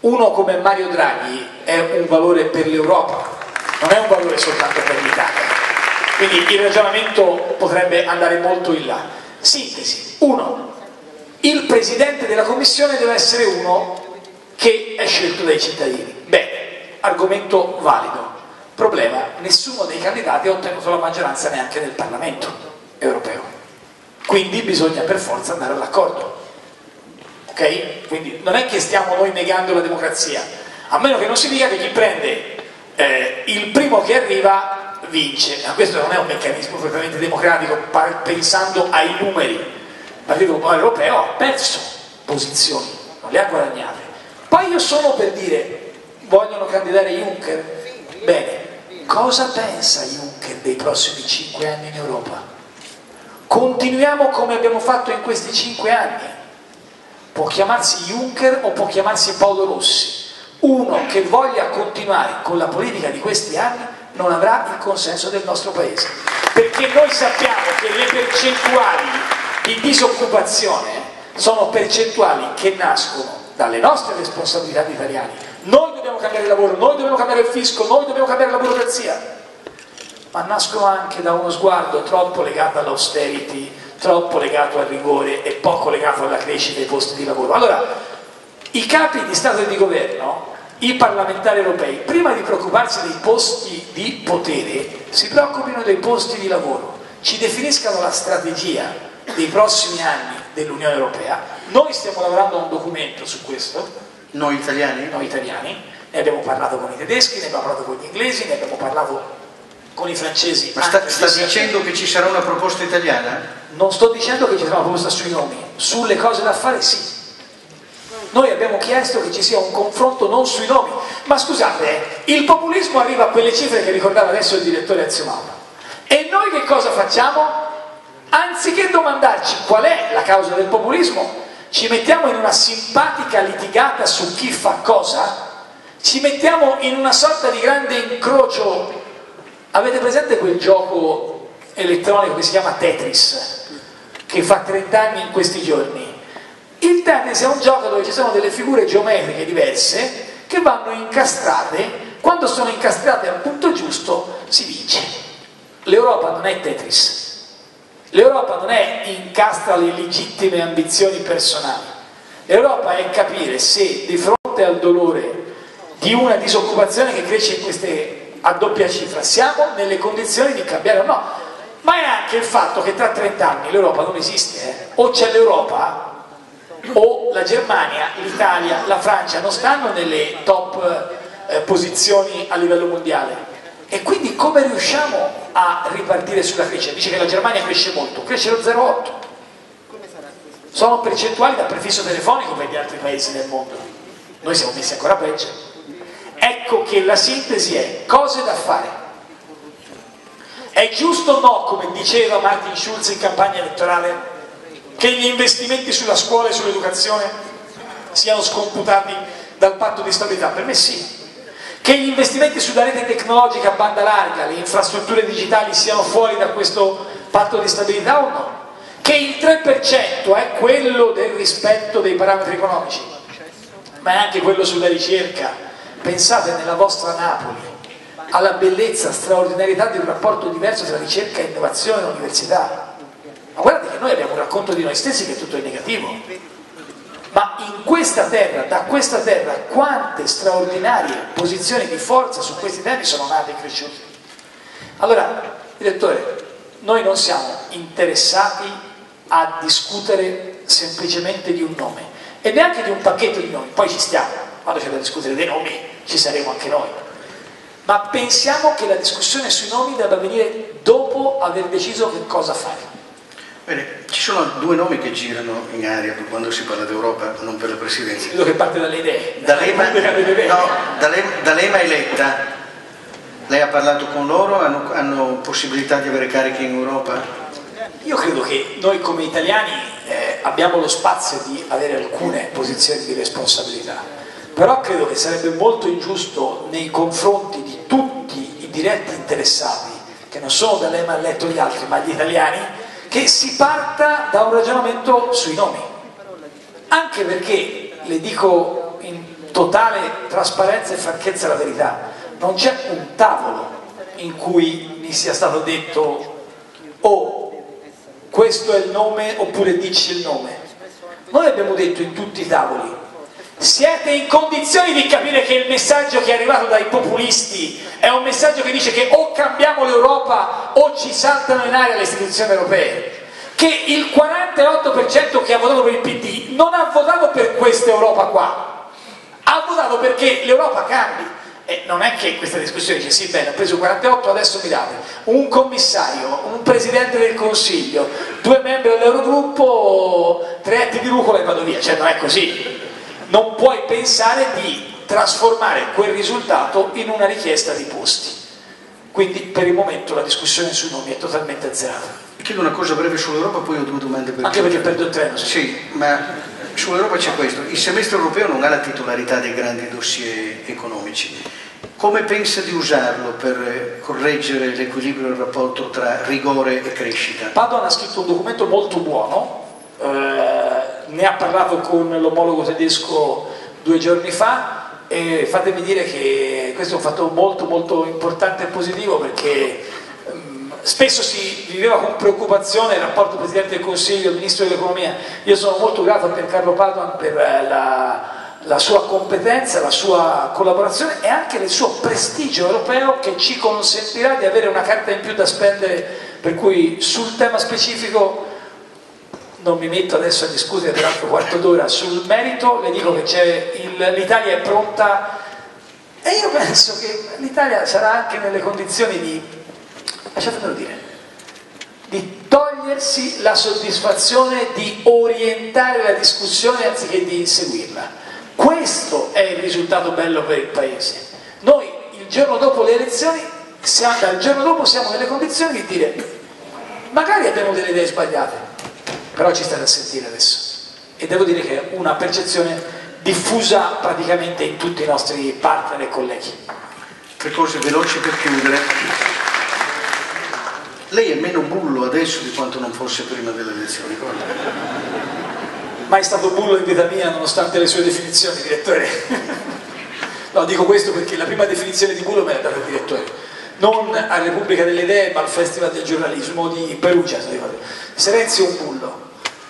uno come Mario Draghi è un valore per l'Europa, non è un valore soltanto per l'Italia. Quindi il ragionamento potrebbe andare molto in là. Sintesi. Uno, il Presidente della Commissione deve essere uno che è scelto dai cittadini. Bene, argomento valido. Problema, nessuno dei candidati ha ottenuto la maggioranza neanche nel Parlamento europeo. Quindi bisogna per forza andare all'accordo ok? Quindi non è che stiamo noi negando la democrazia, a meno che non si dica che chi prende eh, il primo che arriva vince, ma questo non è un meccanismo propriamente democratico, pensando ai numeri. Il Partito Popolare Europeo ha perso posizioni, non le ha guadagnate. Poi io sono per dire, vogliono candidare Juncker? Bene, cosa pensa Juncker dei prossimi cinque anni in Europa? Continuiamo come abbiamo fatto in questi cinque anni può chiamarsi Juncker o può chiamarsi Paolo Rossi. Uno che voglia continuare con la politica di questi anni non avrà il consenso del nostro Paese. Perché noi sappiamo che le percentuali di disoccupazione sono percentuali che nascono dalle nostre responsabilità di italiani. Noi dobbiamo cambiare il lavoro, noi dobbiamo cambiare il fisco, noi dobbiamo cambiare la burocrazia, ma nascono anche da uno sguardo troppo legato all'austerity, troppo legato al rigore e poco legato alla crescita dei posti di lavoro. Allora, i capi di Stato e di Governo, i parlamentari europei, prima di preoccuparsi dei posti di potere, si preoccupino dei posti di lavoro, ci definiscano la strategia dei prossimi anni dell'Unione Europea. Noi stiamo lavorando a un documento su questo. Noi italiani? Noi italiani. Ne abbiamo parlato con i tedeschi, ne abbiamo parlato con gli inglesi, ne abbiamo parlato con i francesi. Ma sta, sta dicendo che ci sarà una proposta italiana? Non sto dicendo che ci sarà una proposta sui nomi, sulle cose da fare sì. Noi abbiamo chiesto che ci sia un confronto non sui nomi, ma scusate, il populismo arriva a quelle cifre che ricordava adesso il direttore Aziomaura. E noi che cosa facciamo? Anziché domandarci qual è la causa del populismo, ci mettiamo in una simpatica litigata su chi fa cosa, ci mettiamo in una sorta di grande incrocio Avete presente quel gioco elettronico che si chiama Tetris, che fa 30 anni in questi giorni? Il Tetris è un gioco dove ci sono delle figure geometriche diverse che vanno incastrate, quando sono incastrate al punto giusto si vince. L'Europa non è Tetris, l'Europa non è incastra le legittime ambizioni personali, l'Europa è capire se di fronte al dolore di una disoccupazione che cresce queste a doppia cifra, siamo nelle condizioni di cambiare o no, ma è anche il fatto che tra 30 anni l'Europa non esiste, eh? o c'è l'Europa o la Germania, l'Italia, la Francia non stanno nelle top eh, posizioni a livello mondiale. E quindi come riusciamo a ripartire sulla crescita? Dice che la Germania cresce molto, cresce lo 0,8. Sono percentuali da prefisso telefonico per gli altri paesi del mondo. Noi siamo messi ancora peggio. Ecco che la sintesi è cose da fare. È giusto o no, come diceva Martin Schulz in campagna elettorale, che gli investimenti sulla scuola e sull'educazione siano scomputati dal patto di stabilità? Per me sì. Che gli investimenti sulla rete tecnologica a banda larga, le infrastrutture digitali siano fuori da questo patto di stabilità o no? che il 3% è quello del rispetto dei parametri economici, ma è anche quello sulla ricerca. Pensate nella vostra Napoli alla bellezza, straordinarietà di un rapporto diverso tra ricerca e innovazione all'università. Ma guardate che noi abbiamo un racconto di noi stessi che tutto è negativo. Ma in questa terra, da questa terra, quante straordinarie posizioni di forza su questi temi sono nate e cresciute. Allora, direttore, noi non siamo interessati a discutere semplicemente di un nome e neanche di un pacchetto di nomi, poi ci stiamo, quando c'è da discutere dei nomi ci saremo anche noi, ma pensiamo che la discussione sui nomi debba avvenire dopo aver deciso che cosa fare. Bene, ci sono due nomi che girano in aria quando si parla d'Europa, non per la Presidenza. Credo che parte dalle idee. D'Alema, no, D'Alema e Letta lei ha parlato con loro? Hanno, hanno possibilità di avere cariche in Europa? Io credo che noi come italiani eh, abbiamo lo spazio di avere alcune posizioni di responsabilità, però credo che sarebbe molto ingiusto nei confronti di tutti i diretti interessati, che non sono da lei letto gli altri, ma gli italiani, che si parta da un ragionamento sui nomi. Anche perché, le dico in totale trasparenza e franchezza la verità, non c'è un tavolo in cui mi sia stato detto oh questo è il nome oppure dici il nome noi abbiamo detto in tutti i tavoli siete in condizioni di capire che il messaggio che è arrivato dai populisti è un messaggio che dice che o cambiamo l'Europa o ci saltano in aria le istituzioni europee. Che il 48% che ha votato per il PD non ha votato per questa Europa qua. Ha votato perché l'Europa cambi. E non è che questa discussione dice sì bene ho preso 48 adesso mi date. Un commissario, un presidente del consiglio due membri dell'Eurogruppo tre etti di rucola e vado via. Cioè non è così non puoi pensare di trasformare quel risultato in una richiesta di posti. Quindi per il momento la discussione sui nomi è totalmente azzerata. Chiedo una cosa breve sull'Europa poi ho due domande per anche perché perdo il treno sì, ma sull'Europa c'è questo, il semestre europeo non ha la titolarità dei grandi dossier economici. Come pensa di usarlo per correggere l'equilibrio del rapporto tra rigore e crescita? Padoan ha scritto un documento molto buono, eh, ne ha parlato con l'omologo tedesco due giorni fa e fatemi dire che questo è un fatto molto molto importante e positivo perché spesso si viveva con preoccupazione il rapporto Presidente del Consiglio, Ministro dell'Economia. Io sono molto grato a Piercarlo Padoan per eh, la, la, sua competenza, la sua collaborazione e anche il suo prestigio europeo che ci consentirà di avere una carta in più da spendere, per cui sul tema specifico non mi metto adesso a discutere per altro quarto d'ora sul merito, le dico che l'Italia è pronta e io penso che l'Italia sarà anche nelle condizioni di lasciatemelo dire, di togliersi la soddisfazione di orientare la discussione anziché di seguirla. Questo è il risultato bello per il Paese. Noi il giorno dopo le elezioni, siamo, dal giorno dopo siamo nelle condizioni di dire magari abbiamo delle idee sbagliate, però ci state a sentire adesso. E devo dire che è una percezione diffusa praticamente in tutti i nostri partner e colleghi. Tre cose veloci per chiudere. Lei è meno bullo adesso di quanto non fosse prima delle elezioni, guarda. Mai stato bullo in vita mia nonostante le sue definizioni, direttore. No, dico questo perché la prima definizione di bullo me l'ha data il direttore. Non a Repubblica delle Idee, ma al Festival del giornalismo di Perugia. Se è un bullo.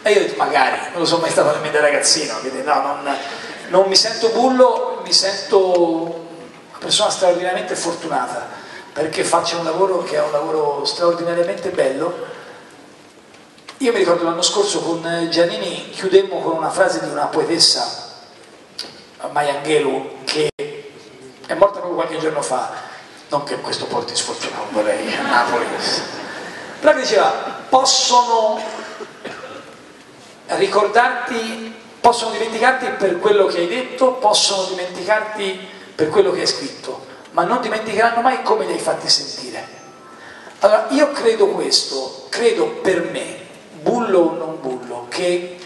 E io ho detto, magari, non lo so mai stato nemmeno da ragazzino. Quindi no, non, non mi sento bullo, mi sento una persona straordinariamente fortunata perché faccio un lavoro che è un lavoro straordinariamente bello. Io mi ricordo l'anno scorso con Giannini chiudemmo con una frase di una poetessa, Maya Angelou, che è morta proprio qualche giorno fa, non che questo porti sfortuna, vorrei, a Napoli, però diceva, possono ricordarti, possono dimenticarti per quello che hai detto, possono dimenticarti per quello che hai scritto, ma non dimenticheranno mai come li hai fatti sentire. Allora, io credo questo, credo per me, bullo o non bullo, che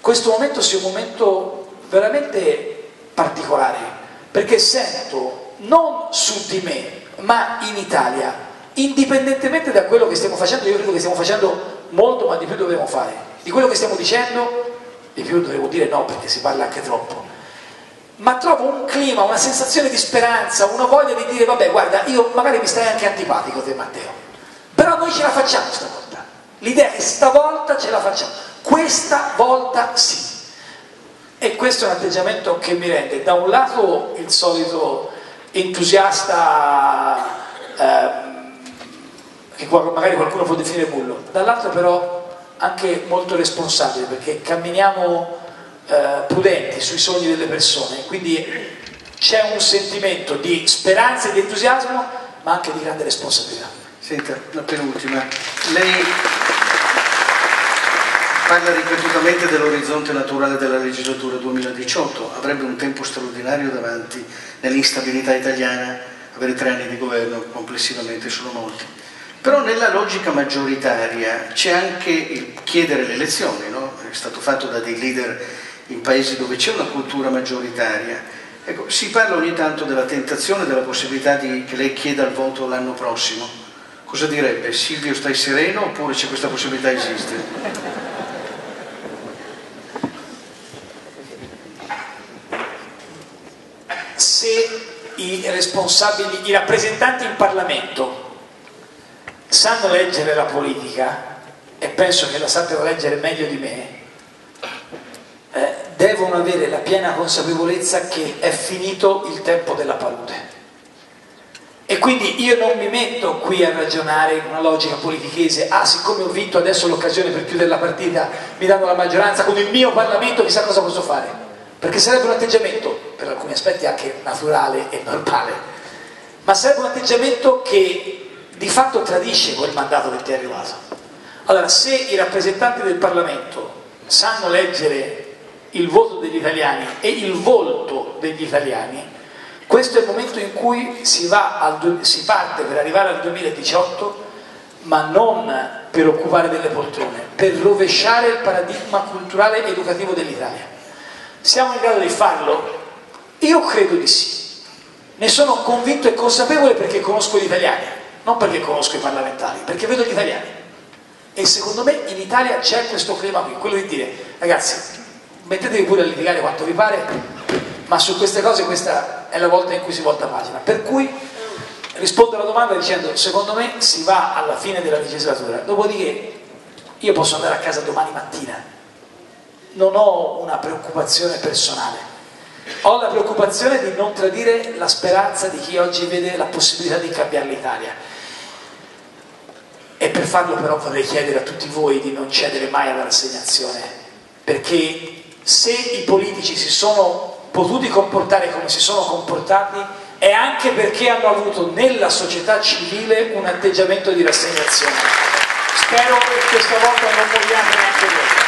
questo momento sia un momento veramente particolare, perché sento non su di me, ma in Italia, indipendentemente da quello che stiamo facendo, io credo che stiamo facendo molto, ma di più dovremo fare. Di quello che stiamo dicendo, di più dovremo dire no, perché si parla anche troppo. Ma trovo un clima, una sensazione di speranza, una voglia di dire, vabbè, guarda, io magari mi stai anche antipatico te Matteo, però noi ce la facciamo stavolta. L'idea è stavolta ce la facciamo. Questa volta sì. E questo è un atteggiamento che mi rende da un lato il solito entusiasta eh, che magari qualcuno può definire bullo, dall'altro però anche molto responsabile perché camminiamo eh, prudenti sui sogni delle persone, quindi c'è un sentimento di speranza e di entusiasmo ma anche di grande responsabilità. Senta, la penultima. Lei parla ripetutamente dell'orizzonte naturale della legislatura 2018, avrebbe un tempo straordinario davanti nell'instabilità italiana, avere tre anni di governo complessivamente sono molti. Però nella logica maggioritaria c'è anche il chiedere le elezioni, no? è stato fatto da dei leader in paesi dove c'è una cultura maggioritaria. Ecco, si parla ogni tanto della tentazione, della possibilità di, che lei chieda il voto l'anno prossimo. Cosa direbbe? Silvio stai sereno oppure c'è questa possibilità esiste? se i responsabili, i rappresentanti in Parlamento sanno leggere la politica, e penso che la sappiano leggere meglio di me, eh, devono avere la piena consapevolezza che è finito il tempo della palude. E quindi io non mi metto qui a ragionare in una logica politichese, ah siccome ho vinto adesso l'occasione per chiudere la partita, mi danno la maggioranza, con il mio Parlamento chissà cosa posso fare perché sarebbe un atteggiamento per alcuni aspetti anche naturale e normale, ma sarebbe un atteggiamento che di fatto tradisce quel mandato che ti è arrivato. Allora, se i rappresentanti del Parlamento sanno leggere il voto degli italiani e il volto degli italiani, questo è il momento in cui si, al, si parte per arrivare al 2018, ma non per occupare delle poltrone, per rovesciare il paradigma culturale ed educativo dell'Italia. Siamo in grado di farlo? Io credo di sì. Ne sono convinto e consapevole perché conosco gli italiani, non perché conosco i parlamentari, perché vedo gli italiani. E secondo me in Italia c'è questo clima qui, quello di dire, ragazzi, mettetevi pure a litigare quanto vi pare, ma su queste cose questa è la volta in cui si volta pagina. Per cui rispondo alla domanda dicendo, secondo me si va alla fine della legislatura, dopodiché io posso andare a casa domani mattina non ho una preoccupazione personale, ho la preoccupazione di non tradire la speranza di chi oggi vede la possibilità di cambiare l'Italia. E per farlo però vorrei chiedere a tutti voi di non cedere mai alla rassegnazione, perché se i politici si sono potuti comportare come si sono comportati è anche perché hanno avuto nella società civile un atteggiamento di rassegnazione. Spero che questa volta non vogliate neanche voi.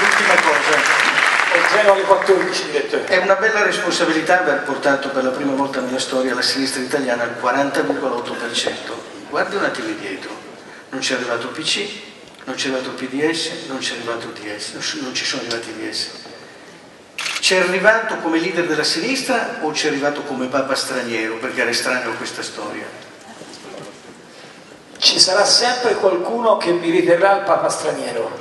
L'ultima cosa. alle 14, direttore. È una bella responsabilità aver portato per la prima volta nella storia la sinistra italiana al 40,8%. Guardi un attimo indietro. Non c'è arrivato PC, non c'è arrivato PDS, non c'è arrivato DS, non ci sono arrivati DS. C'è arrivato come leader della sinistra o c'è arrivato come papa straniero perché era estraneo a questa storia? ci sarà sempre qualcuno che mi riterrà il Papa straniero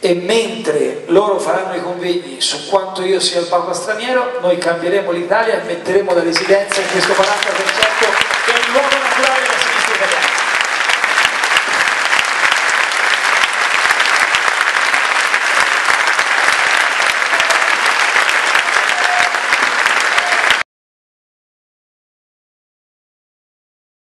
e mentre loro faranno i convegni su quanto io sia il Papa straniero, noi cambieremo l'Italia e metteremo la residenza in questo 40%